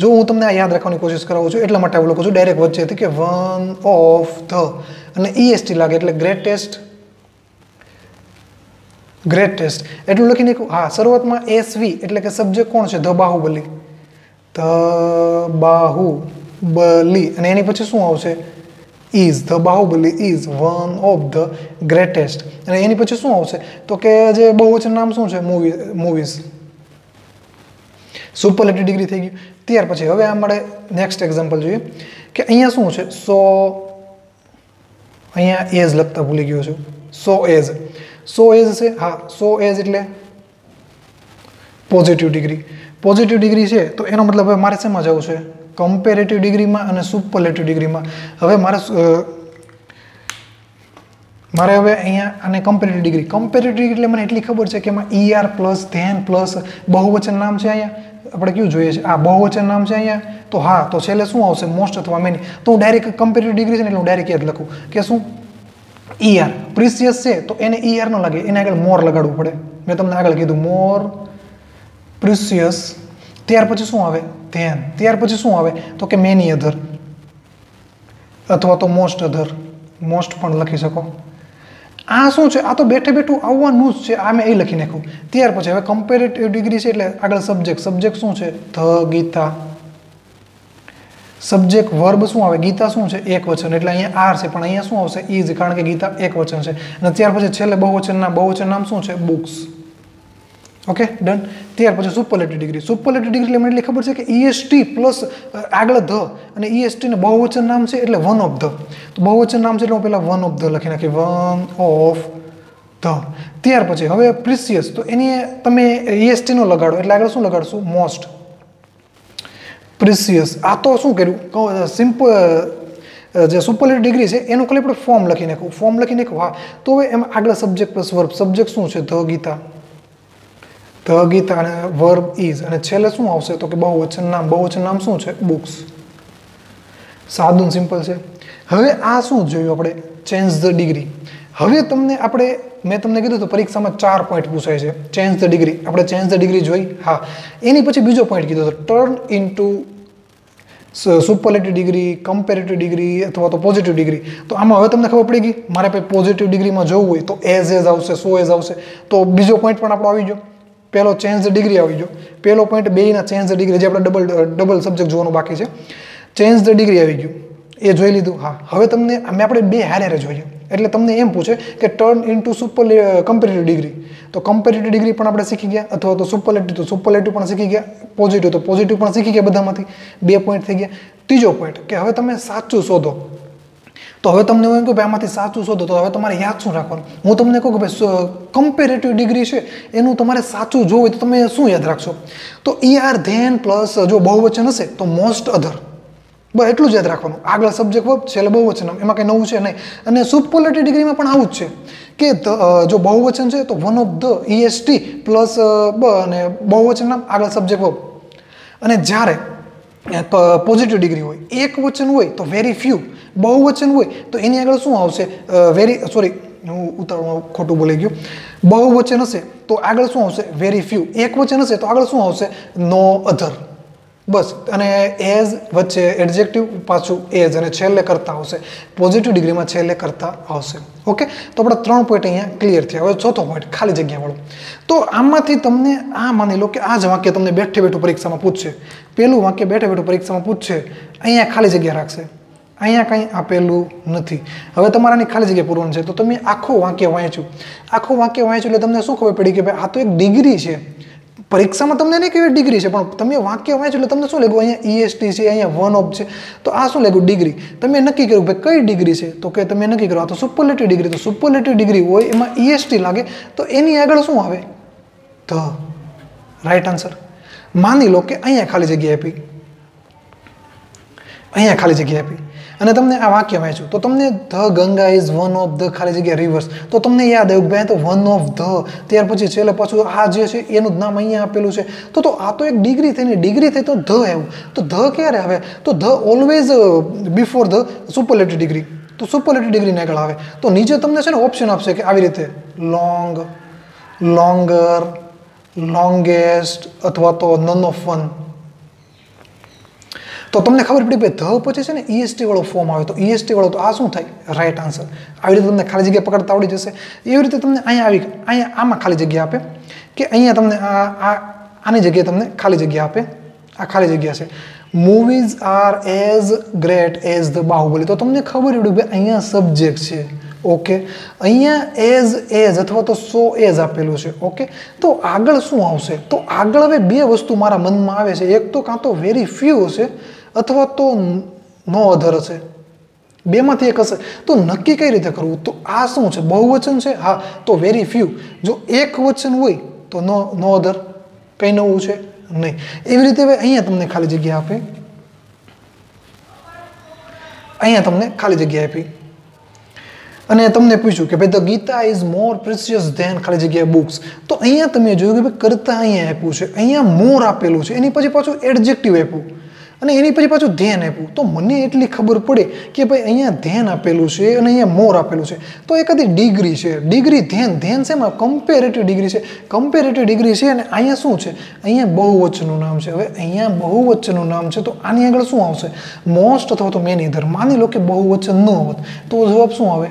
જો હું તમને આ યાદ રાખવાની કોશિશ કરાવું છું, એટલા માટે આવું લખું છું ડાયરેક્ટ વચ્ચેથી કે વન ઓફ ધ અને ઈએસટી લાગે એટલે ગ્રેટેસ્ટ ગ્રેટેસ્ટ એટલું લખીને હા, શરૂઆતમાં એસવી એટલે કે સબ્જેક્ટ કોણ છે? ધ બાહુબલી. ધ બાહુબલી. અને એની પછી શું આવશે? Is the Baahubali is one of the greatest અને એની પછી શું આવશે? તો કે જે બહુવચન નામ શું છે? મૂવી મૂવીઝ સુપરલેટિવ ડિગ્રી થઈ ગયું. ત્યાર પછી હવે આપણે નેક્સ્ટ એક્ઝામ્પલ જોઈએ કે અહીંયા શું છે? સો અહીંયા એજ લખતા ભૂલી ગયો છું. સો એઝ સો એઝ છે? હા સો એઝ એટલે પોઝિટિવ ડિગ્રી પોઝિટિવ ડિગ્રી છે, તો એનો મતલબ હવે મારે શેમાં જવું છે? કમ્પેરેટિવ ડિગ્રીમાં અને સુપરલેટિવ ડિગ્રીમાં હવે મારે મારે હવે અહીંયા આને કમ્પેરેટિવ ડિગ્રી કમ્પેરેટિવ એટલે મને એટલી ખબર છે કે એમાં ઈઆર પ્લસ ધેન પ્લસ બહુવચન નામ છે અહીંયા. આપણે કયું જોઈએ છે? આ બહુવચન નામ છે અહીંયા. તો હા, તો છેલ્લે શું આવશે? મોસ્ટ અથવા મેની તો હું ડાયરેક્ટ કમ્પેરેટિવ ડિગ્રી છે ને એટલે હું ડાયરેક્ટ યાદ લખું. કે શું? ઈઆર પ્રિસિયસ છે, તો એને ઈઆર ન લાગે. એને આગળ મોર લગાડવું પડે. મેં તમને આગળ કીધું મોર પ્રિસિયસ ત્યાર પછી શું આવે? ધ્યાન. ત્યાર પછી શું આવે? તો કે મેની અધર અથવા તો મોસ્ટ અધર મોસ્ટ પણ લખી શકો. આ શું છે? આ તો બેઠે બેઠું આવવાનું જ છે. આ મેં એ લખી નાખ્યું. ત્યાર પછી હવે કમ્પેરેટિવ ડિગ્રી છે એટલે આગળ સબ્જેક્ટ સબ્જેક્ટ શું છે? ધ, ગીતા. સબ્જેક્ટ વર્બ શું આવે? ગીતા શું છે? એક વચન. એટલે અહીંયા આર છે, પણ અહીંયા શું આવશે? ઇઝ કારણ કે ગીતા એક વચન છે. અને ત્યાર પછી છેલ્લે બહુવચનના. બહુવચન નામ શું છે? બુક્સ ઓકે ડન ત્યાર પછી સુપરલેટિવ ડિગ્રી સુપરલેટિવ ડિગ્રી એટલે એટલી ખબર છે કે ઈએસટી પ્લસ આગળ ધ અને ઈએસટીને બહુવચન નામ છે એટલે વન ઓફ ધ તો બહુવચન નામ છે એટલે હું પહેલાં વન ઓફ ધ લખી નાખી વન ઓફ ધ ત્યાર પછી હવે પ્રિસિયસ તો એની તમે ઈએસટીનો લગાડો. એટલે આગળ શું લગાડશું? મોસ્ટ પ્રિસિયસ આ તો શું કર્યું? સિમ્પલ જે સુપરલેટ ડિગ્રી છે, એનું ખાલી આપણે ફોર્મ લખી નાખવું ફોર્મ લખી નાખ્યું હા. તો હવે એમાં આગળ સબ્જેક્ટ પ્લસ વર્બ સબ્જેક્ટ શું છે? ધ, ગીતા. ધ ગીતા અને વર્બ ઇઝ અને છેલ્લે શું આવશે તો કે બહુવચન નામ. બહુવચન નામ શું છે? બુક્સ સાદું સિમ્પલ છે. હવે આ શું જોયું આપણે? ચેન્જ ધ ડિગ્રી હવે તમને આપણે, મેં તમને કીધું તો પરીક્ષામાં ચાર પોઈન્ટ પૂછાય છે. ચેન્જ ધ ડિગ્રી આપણે ચેન્જ ધ ડિગ્રી જોઈ? હા. એની પછી બીજો પોઈન્ટ કીધો હતો. Turn into superlative degree comparative degree અથવા તો પોઝિટિવ ડિગ્રી તો આમાં હવે તમને ખબર પડી ગઈ? મારે પોઝિટિવ ડિગ્રીમાં જવું હોય તો એઝ એઝ આવશે સો એઝ આવશે. તો બીજો પોઈન્ટ પણ આપણો આવી ગયો. પહેલો ચેન્જ ડિગ્રી આવી ગયો. પહેલો પોઈન્ટ બેના ચેન્જ ડિગ્રી જે આપણે ડબલ ડબલ સબ્જેક્ટ જોવાનું બાકી છે. ચેન્જ ધ ડિગ્રી આવી ગયું. એ જોઈ લીધું. હા, હવે તમને મેં આપણે બે હારે જોઈએ. એટલે તમને એમ પૂછે કે turn into super comparative degree તો કમ્પેરેટિવ ડિગ્રી પણ આપણે શીખી ગયા, અથવા તો સુપરલેટિવ તો સુપરલેટિવ પણ શીખી ગયા પોઝિટિવ તો પોઝિટિવ પણ શીખી ગયા બધામાંથી. બે પોઈન્ટ થઈ ગયા. ત્રીજો પોઈન્ટ કે હવે તમે સાચું શોધો. તો હવે તમને હું કહું ભાઈ આમાંથી સાચું શોધો તો હવે તમારે યાદ શું રાખવાનું? હું તમને કહું કે ભાઈ કમ્પેરેટિવ ડિગ્રી છે, એનું તમારે સાચું જોવું હોય તો તમે શું યાદ રાખશો? તો ઈ આર ધેન પ્લસ જો બહુવચન હશે તો મોસ્ટ અધર બસ એટલું જ યાદ રાખવાનું. આગળ સબ્જેક્ટ વર્બ છેલ્લે બહુવચન. એમાં કંઈ નવું છે નહીં. અને સુપોલેટી ડિગ્રીમાં પણ આવું જ છે કે જો બહુવચન છે તો one of the EST plus બ, અને બહુવચન આગળ સબ્જેક્ટ વર્બ અને જ્યારે પોઝિટિવ ડિગ્રી હોય. એક વચન હોય તો વેરી ફ્યુ બહુવચન હોય તો એની આગળ શું આવશે? વેરી સોરી હું ઉતાવળમાં ખોટું બોલી ગયું. બહુવચન હશે તો આગળ શું આવશે? વેરી ફ્યુ એક વચન હશે તો આગળ શું આવશે? નો અધર બસ. અને એઝ વચ્ચે એડજેક્ટિવ પાછું એઝ અને છેલ્લે કરતા આવશે. પોઝિટિવ ડિગ્રીમાં છેલ્લે કરતા આવશે. ઓકે તો આપણા ત્રણ પોઈન્ટ અહીંયા ક્લિયર થયા. હવે ચોથો પોઈન્ટ ખાલી જગ્યાવાળો. તો આમાંથી તમને આ માની લો કે આ જ વાક્ય તમને બેઠે બેઠું પરીક્ષામાં પૂછશે. પહેલું વાક્ય બેઠે બેઠું પરીક્ષામાં પૂછશે, અહીંયા ખાલી જગ્યા રાખશે. અહીંયા કંઈ આપેલું નથી. હવે તમારાની ખાલી જગ્યા પૂરવાનું છે. તો તમે આખું વાક્ય વાંચ્યું. આખું વાક્ય વાંચ્યું એટલે તમને શું ખબર પડી કે ભાઈ આ તો એક ડિગ્રી છે. પરીક્ષામાં તમને નહીં કેવી ડિગ્રી છે, પણ તમે વાક્ય વાંચ્યું એટલે તમને શું લાગ્યું? અહીંયા ઈએસટી છે, અહીંયા વન ઓફ છે. તો આ શું લાગ્યું? ડિગ્રી. તમે નક્કી કર્યું ભાઈ કઈ ડિગ્રી છે? તો કે તમે નક્કી કરો આ તો સુપરલેટિવ ડિગ્રી તો સુપરલેટિવ ડિગ્રી હોય, એમાં ઈએસટી લાગે. તો એની આગળ શું આવે? ધ. રાઈટ આન્સર માની લો કે અહીંયા ખાલી જગ્યા આપી. અહીંયા ખાલી જગ્યા આપી. અને તમને આ વાક્ય વાંચ્યું તો તમને the Ganga is one of the ખાલી જગ્યા રિવર્સ. તો તમને યાદ આવ્યું ભાઈ તો વન ઓફ ધ. ત્યાર પછી છેલ્લે પાછું આ જે છે એનું નામ અહીંયા આપેલું છે. તો તો આ તો એક ડિગ્રી થઈને ડિગ્રી થઈ તો ધ આવ્યું. તો ધ ક્યારે આવે? તો the always before the superlative degree તો સુપરલેટિવ ડિગ્રીને આગળ આવે. તો નીચે તમને છે ને ઓપ્શન આપશે કે આવી રીતે લોંગ લોંગર લોંગેસ્ટ અથવા તો નન ઓફ વન તો તમને ખબર પડી ભાઈ ધ પછી છે ને ઈએસટી વાળો ફોર્મ આવે તો ઈએસટી વાળો તો આ શું થાય? રાઈટ આન્સર આવી રીતે તમને ખાલી જગ્યા પકડતા આવડી જશે. એવી રીતે તમને અહીંયા આવી, અહીંયા આમાં ખાલી જગ્યા આપે કે અહીંયા તમને આ આ, આની જગ્યાએ તમને ખાલી જગ્યા આપે. આ ખાલી જગ્યા છે. Movies are as great as the Baahubali. તો તમને ખબર પડ્યું ભાઈ અહીંયા સબ્જેક્ટ છે. ઓકે અહીંયા એઝ એઝ અથવા તો સો એઝ આપેલું છે. ઓકે તો આગળ શું આવશે? તો આગળ હવે બે વસ્તુ મારા મનમાં આવે છે. એક તો કાં તો વેરી ફ્યુ હશે અથવા તો નો અધર હશે. બેમાંથી એક હશે. તો નક્કી કઈ રીતે કરવું? તો આ શું છે? બહુવચન છે? હા. તો વેરી ફ્યુ જો એક વચન હોય તો નો નો અધર. કંઈ નવું છે? નહીં. એવી રીતે હવે અહીંયા તમને ખાલી જગ્યા આપે. અહીંયા તમને ખાલી જગ્યા આપી. અને તમને પૂછ્યું કે ભાઈ the Gita is more precious than ખાલી જગ્યાએ બુક્સ તો અહીંયા તમે જોયું કે ભાઈ, કરતા અહીંયા આપ્યું છે, અહીંયા મોર આપેલું છે. એની પછી પાછું એડજેક્ટિવ આપ્યું અને એની પછી પાછું ધ્યાન આપ્યું. તો મને એટલી ખબર પડે કે ભાઈ, અહીંયા ધ્યાન આપેલું છે અને અહીંયા મોર આપેલું છે. તો એકાદી ડિગ્રી છે. ડિગ્રી ધ્યાન ધ્યાન એમાં કમ્પેરેટિવ ડિગ્રી છે. કમ્પેરેટિવ ડિગ્રી છે અને અહીંયા શું છે? અહીંયા બહુવચનનું નામ છે. હવે અહીંયા બહુવચનનું નામ છે તો આની આગળ શું આવશે? મોસ્ટ અથવા તો મેની ધર માની લો કે બહુવચન ન હોત તો જવાબ શું આવે?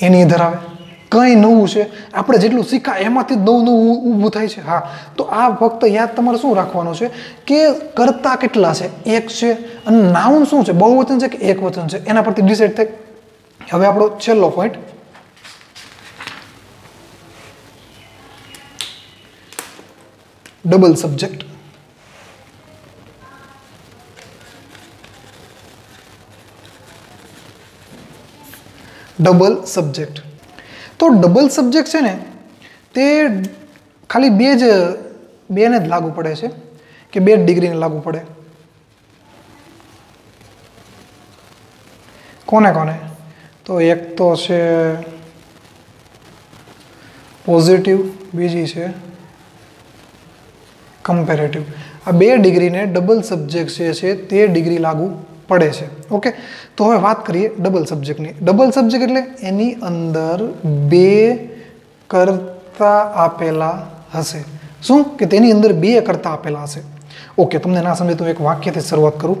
એની ધરાવે કંઈ નવું છે. આપણે જેટલું શીખા એમાંથી જ નવું નવું ઊભું થાય છે. હા. તો આ ફક્ત યાદ તમારે શું રાખવાનું છે કે કરતા કેટલા છે? એક છે. અને નાઉન શું છે? બહુવચન છે કે એક વચન છે? એના પરથી ડિસાઇડ થાય. હવે આપણો છેલ્લો point double subject double subject તો ડબલ સબ્જેક્ટ છે ને, તે ખાલી બે જ, બેને જ લાગુ પડે છે કે બે જ ડિગ્રીને લાગુ પડે. કોને કોને? તો એક તો છે પોઝિટિવ બીજી છે કમ્પેરેટિવ આ બે ડિગ્રીને ડબલ સબ્જેક્ટ જે છે તે ડિગ્રી લાગુ પડે છે ઓકે તો હવે વાત કરીએ ડબલ સબ્જેક્ટની ડબલ સબ્જેક્ટ એટલે એની અંદર બે કરતા આપેલા હશે। શું? કે તેની અંદર બે કરતા આપેલા હશે। ઓકે તમને ના સમજે તો એક વાક્યથી શરૂઆત કરું.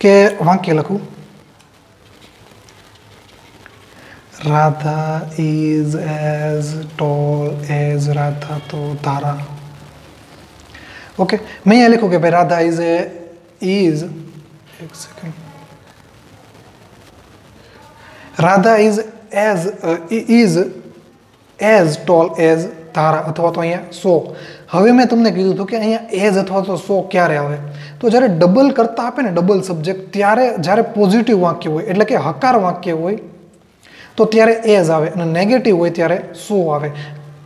કે વાક્ય લખું. Radha is as tall as Radha તો ધારા ઓકે મેં અહીંયા લખ્યું કે ભાઈ રાધા ઇઝ એ ઇઝ એક second Radha is as is as tall as Dhara અથવા તો અહીંયા સો. હવે મેં તમને કીધું હતું કે અહીંયા એઝ અથવા તો સો ક્યારે આવે? તો જ્યારે ડબલ કરતા આપે ને ડબલ સબ્જેક્ટ ત્યારે જ્યારે પોઝિટિવ વાક્ય હોય, એટલે કે હકાર વાક્ય હોય, તો ત્યારે એઝ આવે અને નેગેટિવ હોય ત્યારે સો આવે.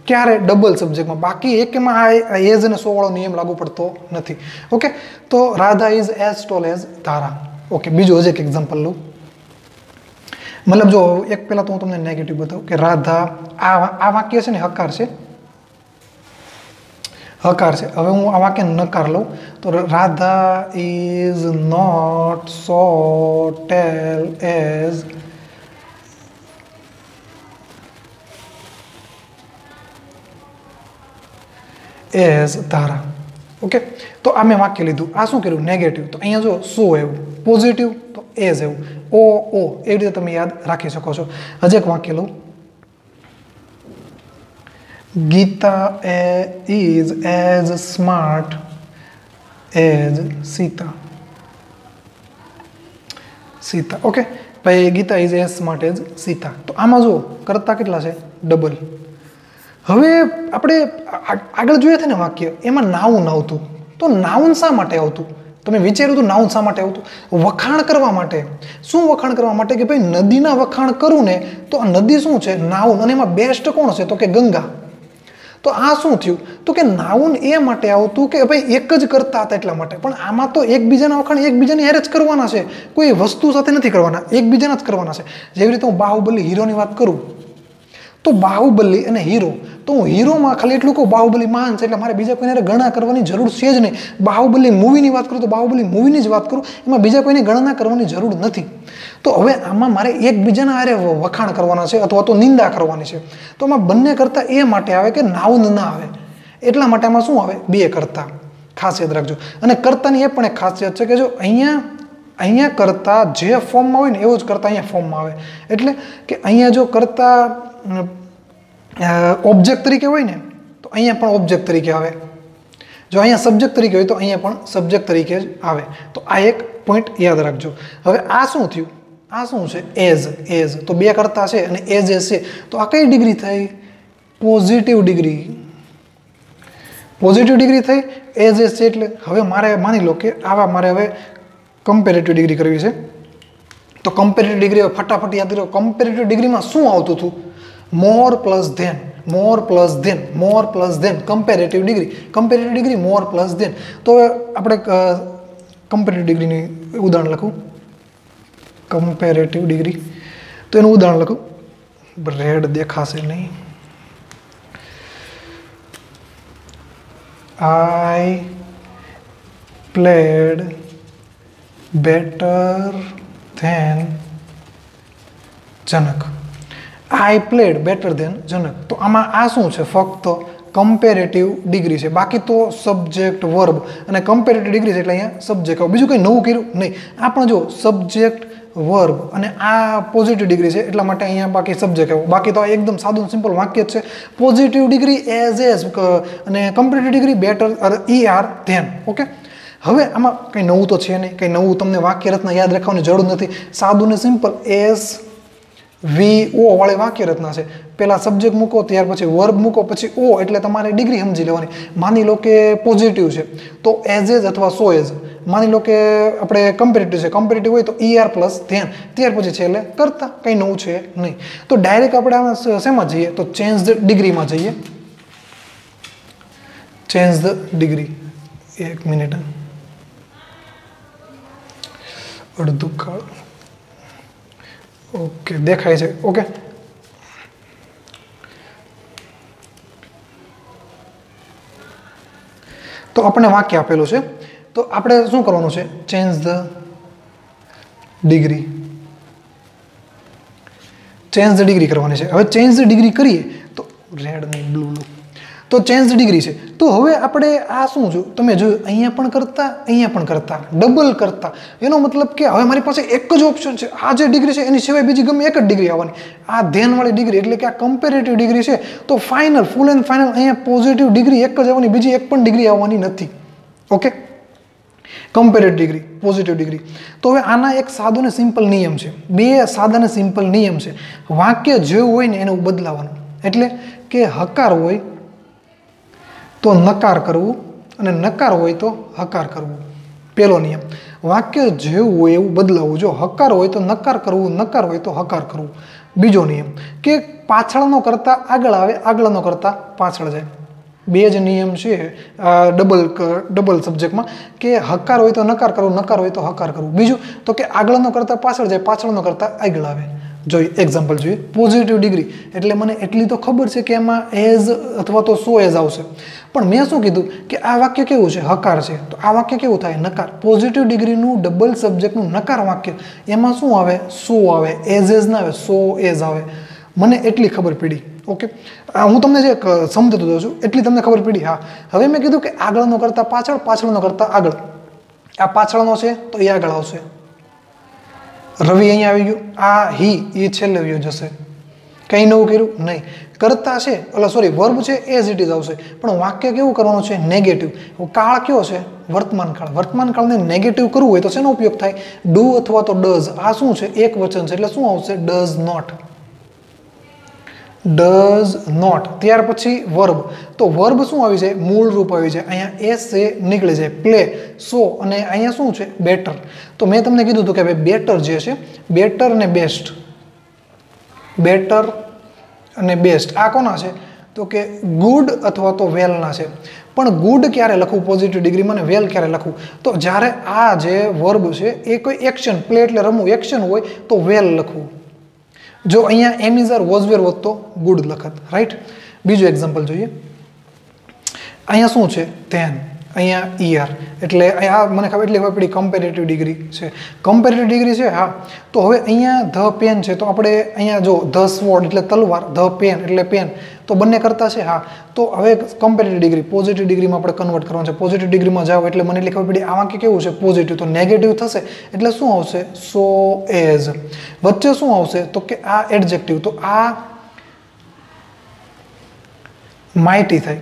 ક્યારે ડબલ સબ્જેક્ટમાં બાકી એકમાં આ એઝ અને સોવાળો નિયમ લાગુ પડતો નથી. ઓકે તો Radha is as tall as Dhara. Okay બીજું હજી એક એક્ઝામ્પલ લઉં. મતલબ જો એક પહેલાં તો હું તમને નેગેટિવ બતાવું કે રાધા, આ આ વાક્ય છે ને હકાર છે? હકાર છે. હવે હું આ વાક્ય નકાર લઉં. તો Radha is not so tall as as Dhara okay તો આ મેં વાક્ય લીધું. આ શું કર્યું? નેગેટિવ તો અહીંયા જો સો એવું પોઝિટિવ તો એઝ એવું ઓ ઓ એવી રીતે તમે યાદ રાખી શકો છો. હજી એક વાક્ય લઉં. ગીતા એ is as smart as Sita Sita okay ભાઈ, Gita is as smart as Sita તો આમાં જુઓ, કરતા કેટલા છે? ડબલ હવે આપણે આગળ જોઈએ છે ને વાક્ય, એમાં નાઉન આવતું. તો નાઉન શા માટે આવતું? તમે વિચાર્યું હતું નાઉન શા માટે આવતું? વખાણ કરવા માટે. શું વખાણ કરવા માટે? કે ભાઈ નદીના વખાણ કરું ને, તો આ નદી શું છે? નાઉન. અને એમાં બેસ્ટ કોણ છે તો કે ગંગા. તો આ શું થયું? તો કે નાઉન એ માટે આવતું કે ભાઈ એક જ કરતા હતા એટલા માટે. પણ આમાં તો એકબીજાના વખાણ એકબીજાને હેર જ કરવાના છે. કોઈ વસ્તુ સાથે નથી કરવાના. એકબીજાના જ કરવાના છે. જેવી રીતે હું બાહુબલી હીરોની વાત કરું તો બાહુબલી અને હીરો. તો હું હીરોમાં ખાલી એટલું કહું, બાહુબલી માન છે એટલે મારે બીજા કોઈને ગણના કરવાની જરૂર છે જ નહીં. બાહુબલી મૂવીની વાત કરું તો બાહુબલી મૂવીની જ વાત કરું, એમાં બીજા કોઈને ગણના કરવાની જરૂર નથી. તો હવે આમાં મારે એકબીજાના હારે વખાણ કરવાના છે અથવા તો નિંદા કરવાની છે. તો આમાં બંને કરતાં એ માટે આવે કે નાઉન ના આવે. એટલા માટે આમાં શું આવે? બે કરતાં. ખાસિયત રાખજો. અને કરતાની એ પણ એક ખાસિયત છે કે જો અહીંયા અહીંયા કરતાં જે ફોર્મમાં હોય ને એવો જ કરતાં અહીંયા ફોર્મમાં આવે. એટલે કે અહીંયા જો કરતા ઓબ્જેક્ટ તરીકે હોય ને, તો અહીંયા પણ ઓબ્જેક્ટ તરીકે આવે. જો અહીંયા સબ્જેક્ટ તરીકે હોય તો અહીંયા પણ સબ્જેક્ટ તરીકે જ આવે. તો આ એક પોઈન્ટ યાદ રાખજો. હવે આ શું થયું? આ શું છે? એઝ એઝ તો બે કરતા છે અને એઝ એઝ છે. તો આ કઈ ડિગ્રી થઈ? પોઝિટિવ ડિગ્રી પોઝિટિવ ડિગ્રી થઈ? એઝ એઝ છે એટલે હવે મારે માની લો કે આવા મારે હવે કમ્પેરેટિવ ડિગ્રી કરવી છે? તો કમ્પેરેટિવ ડિગ્રી ફટાફટ યાદ કરો કમ્પેરેટિવ ડિગ્રીમાં શું આવતું હતું? More plus than more plus than more plus than comparative degree comparative degree more plus than તો આપણે કમ્પેરેટિવ ડિગ્રીની ઉદાહરણ લખું. કમ્પેરેટિવ ડિગ્રી તો એનું ઉદાહરણ લખું. રેડ દેખાશે નહીં. I played better than Janak. I played better than Janak. તો આમાં આ શું છે? ફક્ત કમ્પેરેટિવ ડિગ્રી છે. બાકી તો સબ્જેક્ટ વર્બ અને કમ્પેરેટિવ ડિગ્રી છે એટલે અહીંયા સબ્જેક્ટ બીજું કંઈ નવું કર્યું? નહીં. આ પણ જો સબ્જેક્ટ વર્બ અને આ પોઝિટિવ ડિગ્રી છે એટલા માટે અહીંયા બાકી સબ્જેક્ટ આવ્યો બાકી તો એકદમ સાદું સિમ્પલ વાક્ય છે. પોઝિટિવ ડિગ્રી એઝ એઝ અને comparative degree better E R than okay હવે આમાં કંઈ નવું તો છે નહીં, કંઈ નવું તમને વાક્ય રચના યાદ રાખવાની જરૂર નથી. સાદું ને સિમ્પલ એસ વી, ઓ વાળી વાક્ય રચના છે. પહેલાં સબ્જેક્ટ મૂકો, ત્યાર પછી વર્બ મૂકો, પછી ઓ, એટલે તમારે ડિગ્રી સમજી લેવાની. માની લો કે પોઝિટિવ છે, તો એઝ એઝ અથવા સો એઝ માની લો કે આપણે કમ્પેરેટિવ છે. કમ્પેરેટિવ હોય તો ઈ આર પ્લસ ધ્યાન ત્યાર પછી છે એટલે કરતા, કંઈ નવું છે નહીં. તો ડાયરેક્ટ આપણે આમાં શેમાં જઈએ? તો ચેન્જ ધ ડિગ્રીમાં જઈએ. ચેન્જ ધ ડિગ્રી એક મિનિટ. અડધું કાળું. ઓકે, દેખાય છે. ઓકે. તો આપણને વાક્ય આપેલું છે. તો આપણે શું કરવાનું છે? Change the degree change the degree કરવાની છે. હવે ચેન્જ ધ ડિગ્રી કરીએ તો રેડ નહીં બ્લુ લો તો ચેન્જ ડિગ્રી છે. તો હવે આપણે આ શું છું? તમે જોયું અહીંયા પણ કરતા, અહીંયા પણ કરતા, ડબલ કરતા. એનો મતલબ કે હવે મારી પાસે એક જ ઓપ્શન છે. આ જે ડિગ્રી છે, એની સિવાય બીજી ગમે એક જ ડિગ્રી આવવાની. આ ધ્યાનવાળી ડિગ્રી એટલે કે આ કમ્પેરેટિવ ડિગ્રી છે. તો ફાઇનલ ફૂલ એન્ડ ફાઇનલ અહીંયા પોઝિટિવ ડિગ્રી એક જ આવવાની, બીજી એક પણ ડિગ્રી આવવાની નથી. Okay comparative degree positive degree. તો હવે આના એક સાદો ને સિમ્પલ નિયમ છે. બે સાદા ને સિમ્પલ નિયમ છે. વાક્ય જેવું હોય ને એને બદલાવાનું. એટલે કે હકાર હોય તો નકાર કરવું અને નકાર હોય તો હકાર કરવું. પહેલો નિયમ. વાક્ય જેવું હોય એવું બદલાવવું. જો હકાર હોય તો નકાર કરવું, નકાર હોય તો હકાર કરવું. બીજો નિયમ કે પાછળનો કરતાં આગળ આવે, આગળનો કરતાં પાછળ જાય. બે જ નિયમ છે ડબલ ડબલ સબ્જેક્ટમાં કે હકાર હોય તો નકાર કરવું, નકાર હોય તો હકાર કરવું. બીજું તો કે આગળનો કરતાં પાછળ જાય, પાછળનો કરતાં આગળ આવે. જોઈએ એક્ઝામ્પલ જોઈએ પોઝિટિવ ડિગ્રી એટલે મને એટલી તો ખબર છે કે એમાં એઝ અથવા તો સો એઝ આવશે. પણ મેં શું કીધું કે આ વાક્ય કેવું છે? હકાર છે. તો આ વાક્ય કેવું થાય? નકાર. પોઝિટિવ ડિગ્રીનું ડબલ સબ્જેક્ટનું નકાર વાક્ય. એમાં શું આવે? સો આવે. એઝ એઝ ના આવે. સો એઝ આવે. મને એટલી ખબર પડી. ઓકે હું તમને જે સમજતો દઉં છું, એટલી તમને ખબર પડી. હા. હવે મેં કીધું કે આગળનો કરતાં પાછળ, પાછળનો કરતાં આગળ. આ પાછળનો છે તો એ આગળ આવશે. રવિ અહીંયા આવી ગયું. આ, હી, એ છેલ્લે વ્યૂ જશે. કંઈ નવું કર્યું? નહીં. કરતા છે. એટલે સોરી વર્બ છે એઝ ઇટ ઇઝ આવશે. પણ વાક્ય કેવું કરવાનું છે? નેગેટિવ કાળ કયો છે? વર્તમાન કાળ. વર્તમાન કાળને નેગેટિવ કરવું હોય તો શેનો ઉપયોગ થાય? ડુ અથવા તો ડઝ આ શું છે? એક વચન છે. એટલે શું આવશે? ડઝ નોટ ડઝ નોટ ત્યાર પછી વર્બ તો વર્બ શું આવી જાય? મૂળ રૂપ આવી જાય. અહીંયા એસ એ નીકળી જાય. પ્લે સો અને અહીંયા શું છે? બેટર તો મેં તમને કીધું હતું કે ભાઈ બેટર જે છે બેટર ને બેસ્ટ બેટર અને બેસ્ટ આ કોના છે? તો કે ગુડ અથવા તો વેલના છે. પણ ગુડ ક્યારે લખવું? પોઝિટિવ ડિગ્રીમાં વેલ ક્યારે લખવું? તો જ્યારે આ જે વર્બ છે, એ કોઈ એક્શન પ્લે એટલે રમવું. એક્શન હોય તો વેલ લખવું. જો અહીંયા am is are was were હોત તો ગુડ લખત રાઈટ બીજું એક્ઝામ્પલ જોઈએ. અહીંયા શું છે? ધેન અહીંયા ઈઆર એટલે આ મને ખબર, એટલી પડી કમ્પેરેટિવ ડિગ્રી છે. કમ્પેરેટિવ ડિગ્રી છે? હા. તો હવે અહીંયા ધ પેન છે. તો આપણે અહીંયા જો ધ સ્વોર્ડ એટલે તલવાર, ધ પેન એટલે પેન. તો બંને કરતા છે? હા. તો હવે કમ્પેરેટિવ ડિગ્રી પોઝિટિવ ડિગ્રીમાં આપણે કન્વર્ટ કરવાનું છે. પોઝિટિવ ડિગ્રીમાં જાઓ એટલે મને એટલી ખબર પડી આ વાક્ય કેવું છે? પોઝિટિવ તો નેગેટિવ થશે, એટલે શું આવશે? સો એઝ વચ્ચે શું આવશે? તો કે આ એડજેક્ટિવ તો આ માઇટી થાય.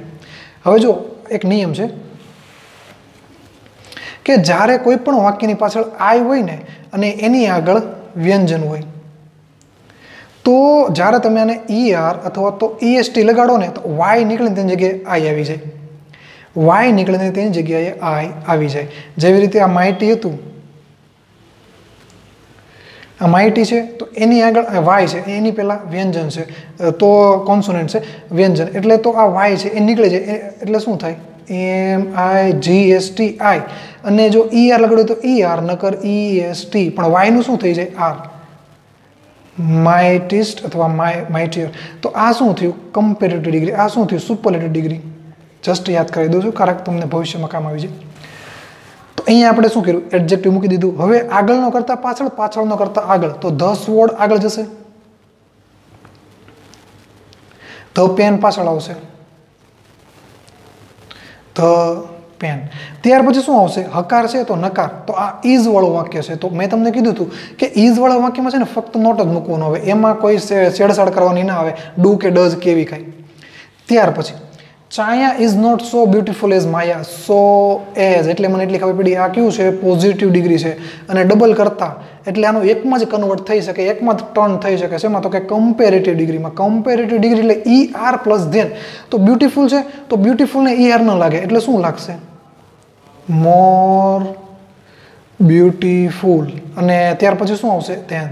હવે જો, એક નિયમ છે કે જ્યારે કોઈ પણ વાક્યની પાછળ આય હોય ને, અને એની આગળ વ્યંજન હોય તો જ્યારે તમે આને ઈ આર અથવા તો ઈએસટી લગાડો ને, તો વાય નીકળીને તેની જગ્યાએ આઈ આવી જાય. વાય નીકળીને તેની જગ્યાએ આઈ આવી જાય. જેવી રીતે આ માહિતી હતું, આ માહિતી છે, તો એની આગળ વાય છે એની પહેલાં વ્યંજન છે તો કોન્સોનન્ટ છે, વ્યંજન. એટલે તો આ વાય છે, એ નીકળી એ- એટલે શું થાય? એમ આઈ જી એસ ટી આઈ અને જો ઈ આર લગાડ્યું તો ઈ આર નકર ઈ એસ ટી પણ વાયનું શું થઈ જાય? આર માઇટિસ્ટ અથવા માય માઇટિયર. તો આ શું થયું? Comparative degree. આ શું થયું? Superlative degree. જસ્ટ યાદ કરી દઉં છું કારણ તમને ભવિષ્યમાં કામ આવી જાય. તો અહીંયા આપણે શું કર્યું? એડજેક્ટિવ મૂકી દીધું. હવે આગળનો કરતાં પાછળ, પાછળનો કરતાં આગળ. તો ધ સ્વોર્ડ આગળ જશે. ધ પેન પાછળ આવશે. The pen. ત્યાર પછી શું આવશે? હકાર છે તો નકાર. તો આ ઇઝ વાળું વાક્ય છે. તો મેં તમને કીધું હતું કે ઇઝ વાળા વાક્યમાં છે ને ફક્ત નોટ જ મૂકવાનો આવે. એમાં કોઈ છેડછાડ કરવાની ના આવે. ડુ કે ડઝ કેવી કાંઈ ત્યાર પછી Chhaya is not so beautiful as Maya so as એટલે મને એટલી ખબર પડી, આ કયું છે? પોઝિટિવ ડિગ્રી છે. અને ડબલ કરતા, એટલે આનું એકમાં જ કન્વર્ટ થઈ શકે, એકમાં જ ટર્ન થઈ શકે છે. એમાં તો કે કમ્પેરેટિવ ડિગ્રીમાં કમ્પેરેટિવ ડિગ્રી એટલે ઈ આર પ્લસ ધેન તો બ્યુટિફુલ છે, તો બ્યુટીફુલને ઈ આર ન લાગે, એટલે શું લાગશે? મોર બ્યુટીફુલ અને ત્યાર પછી શું આવશે? ધેન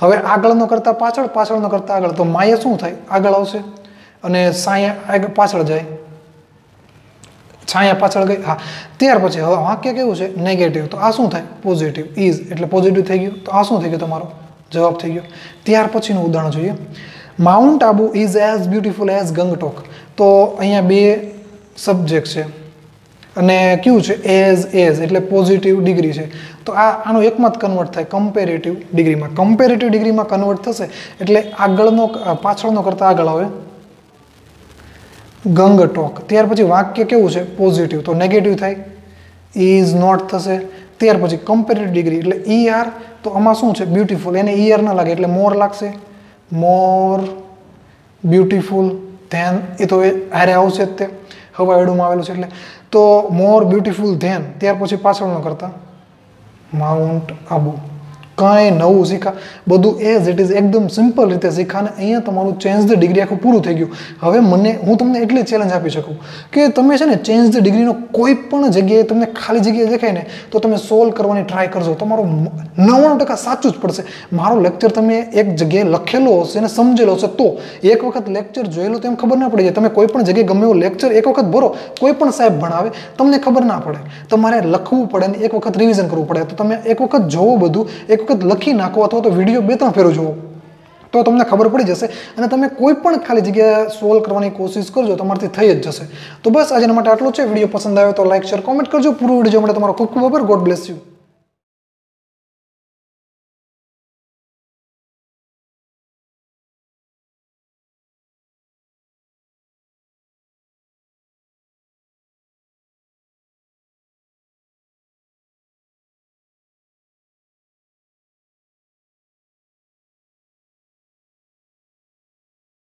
હવે આગળનો કરતાં પાછળ, પાછળનો કરતાં આગળ. તો માયા શું થાય? આગળ આવશે? અને સાયા પાછળ જાય. છાયા પાછળ ગઈ, હા. ત્યાર પછી હવે વાક્ય કેવું છે? નેગેટિવ તો આ શું થાય? પોઝિટિવ ઇઝ એટલે પોઝિટિવ થઈ ગયું. તો આ શું થઈ ગયું તમારો? જવાબ થઈ ગયો. ત્યાર પછીનું ઉદાહરણ જોઈએ. Mount Abu is as beautiful as Gangtok તો અહીંયા બે સબ્જેક્ટ છે. અને કયું છે? એઝ એઝ એટલે પોઝિટિવ ડિગ્રી છે. તો આ, આનો એકમાં જ કન્વર્ટ થાય કમ્પેરેટિવ ડિગ્રીમાં કમ્પેરેટિવ ડિગ્રીમાં કન્વર્ટ થશે એટલે આગળનો, પાછળનો કરતાં આગળ આવે. ગંગટોક ત્યાર પછી વાક્ય કેવું છે? પોઝિટિવ તો નેગેટિવ થાય. ઇઝ નોટ થશે. ત્યાર પછી કમ્પેરેટિવ ડિગ્રી એટલે ઈ આર તો આમાં શું છે? બ્યુટીફુલ એને ઈ આર ના લાગે. એટલે મોર લાગશે. મોર બ્યુટીફુલ ધેન એ તો હારે આવશે જ તે. હવાઈડુમાં આવેલું છે એટલે. તો મોર બ્યુટીફુલ ધેન ત્યાર પછી પાછળનો કરતા. માઉન્ટ આબુ કાંઈ નવું શીખા. બધું એઝ ઇટ ઇઝ એકદમ સિમ્પલ રીતે શીખા અને અહીંયા તમારું ચેન્જ ધ ડિગ્રી આખું પૂરું થઈ ગયું. હવે મને, હું તમને એટલી ચેલેન્જ આપી શકું કે તમે છે ને ચેન્જ ધ ડિગ્રીનો કોઈ પણ જગ્યાએ તમને ખાલી જગ્યાએ દેખાય ને, તો તમે સોલ્વ કરવાની ટ્રાય કરજો. તમારું નવ્વાણું ટકા સાચું જ પડશે. મારો લેક્ચર તમે એક જગ્યાએ લખેલો હશે અને સમજેલો હશે તો. એક વખત લેક્ચર જોયેલો તો એમ ખબર ના પડી જાય. તમે કોઈ પણ જગ્યાએ ગમે એવો લેક્ચર એક વખત ભરો, કોઈ પણ સાહેબ ભણાવે, તમને ખબર ના પડે. તમારે લખવું પડે ને એક વખત રિવિઝન કરવું પડે. તો તમે એક વખત જોવો બધું, એક વખત લખી નાખો અથવા તો વીડિયો બે ત્રણ ફેરો જુઓ. તો તમને ખબર પડી જશે અને તમે કોઈ પણ ખાલી જગ્યાએ સોલ્વ કરવાની કોશિશ કરજો, તમારાથી થઈ જ જશે. તો બસ, આજે માટે આટલું છે. વીડિયો પસંદ આવ્યો તો લાઇક શેર કોમેન્ટ કરજો. પૂરું વીડિયો માટે તમારો ખૂબ ખૂબ આભાર. God bless you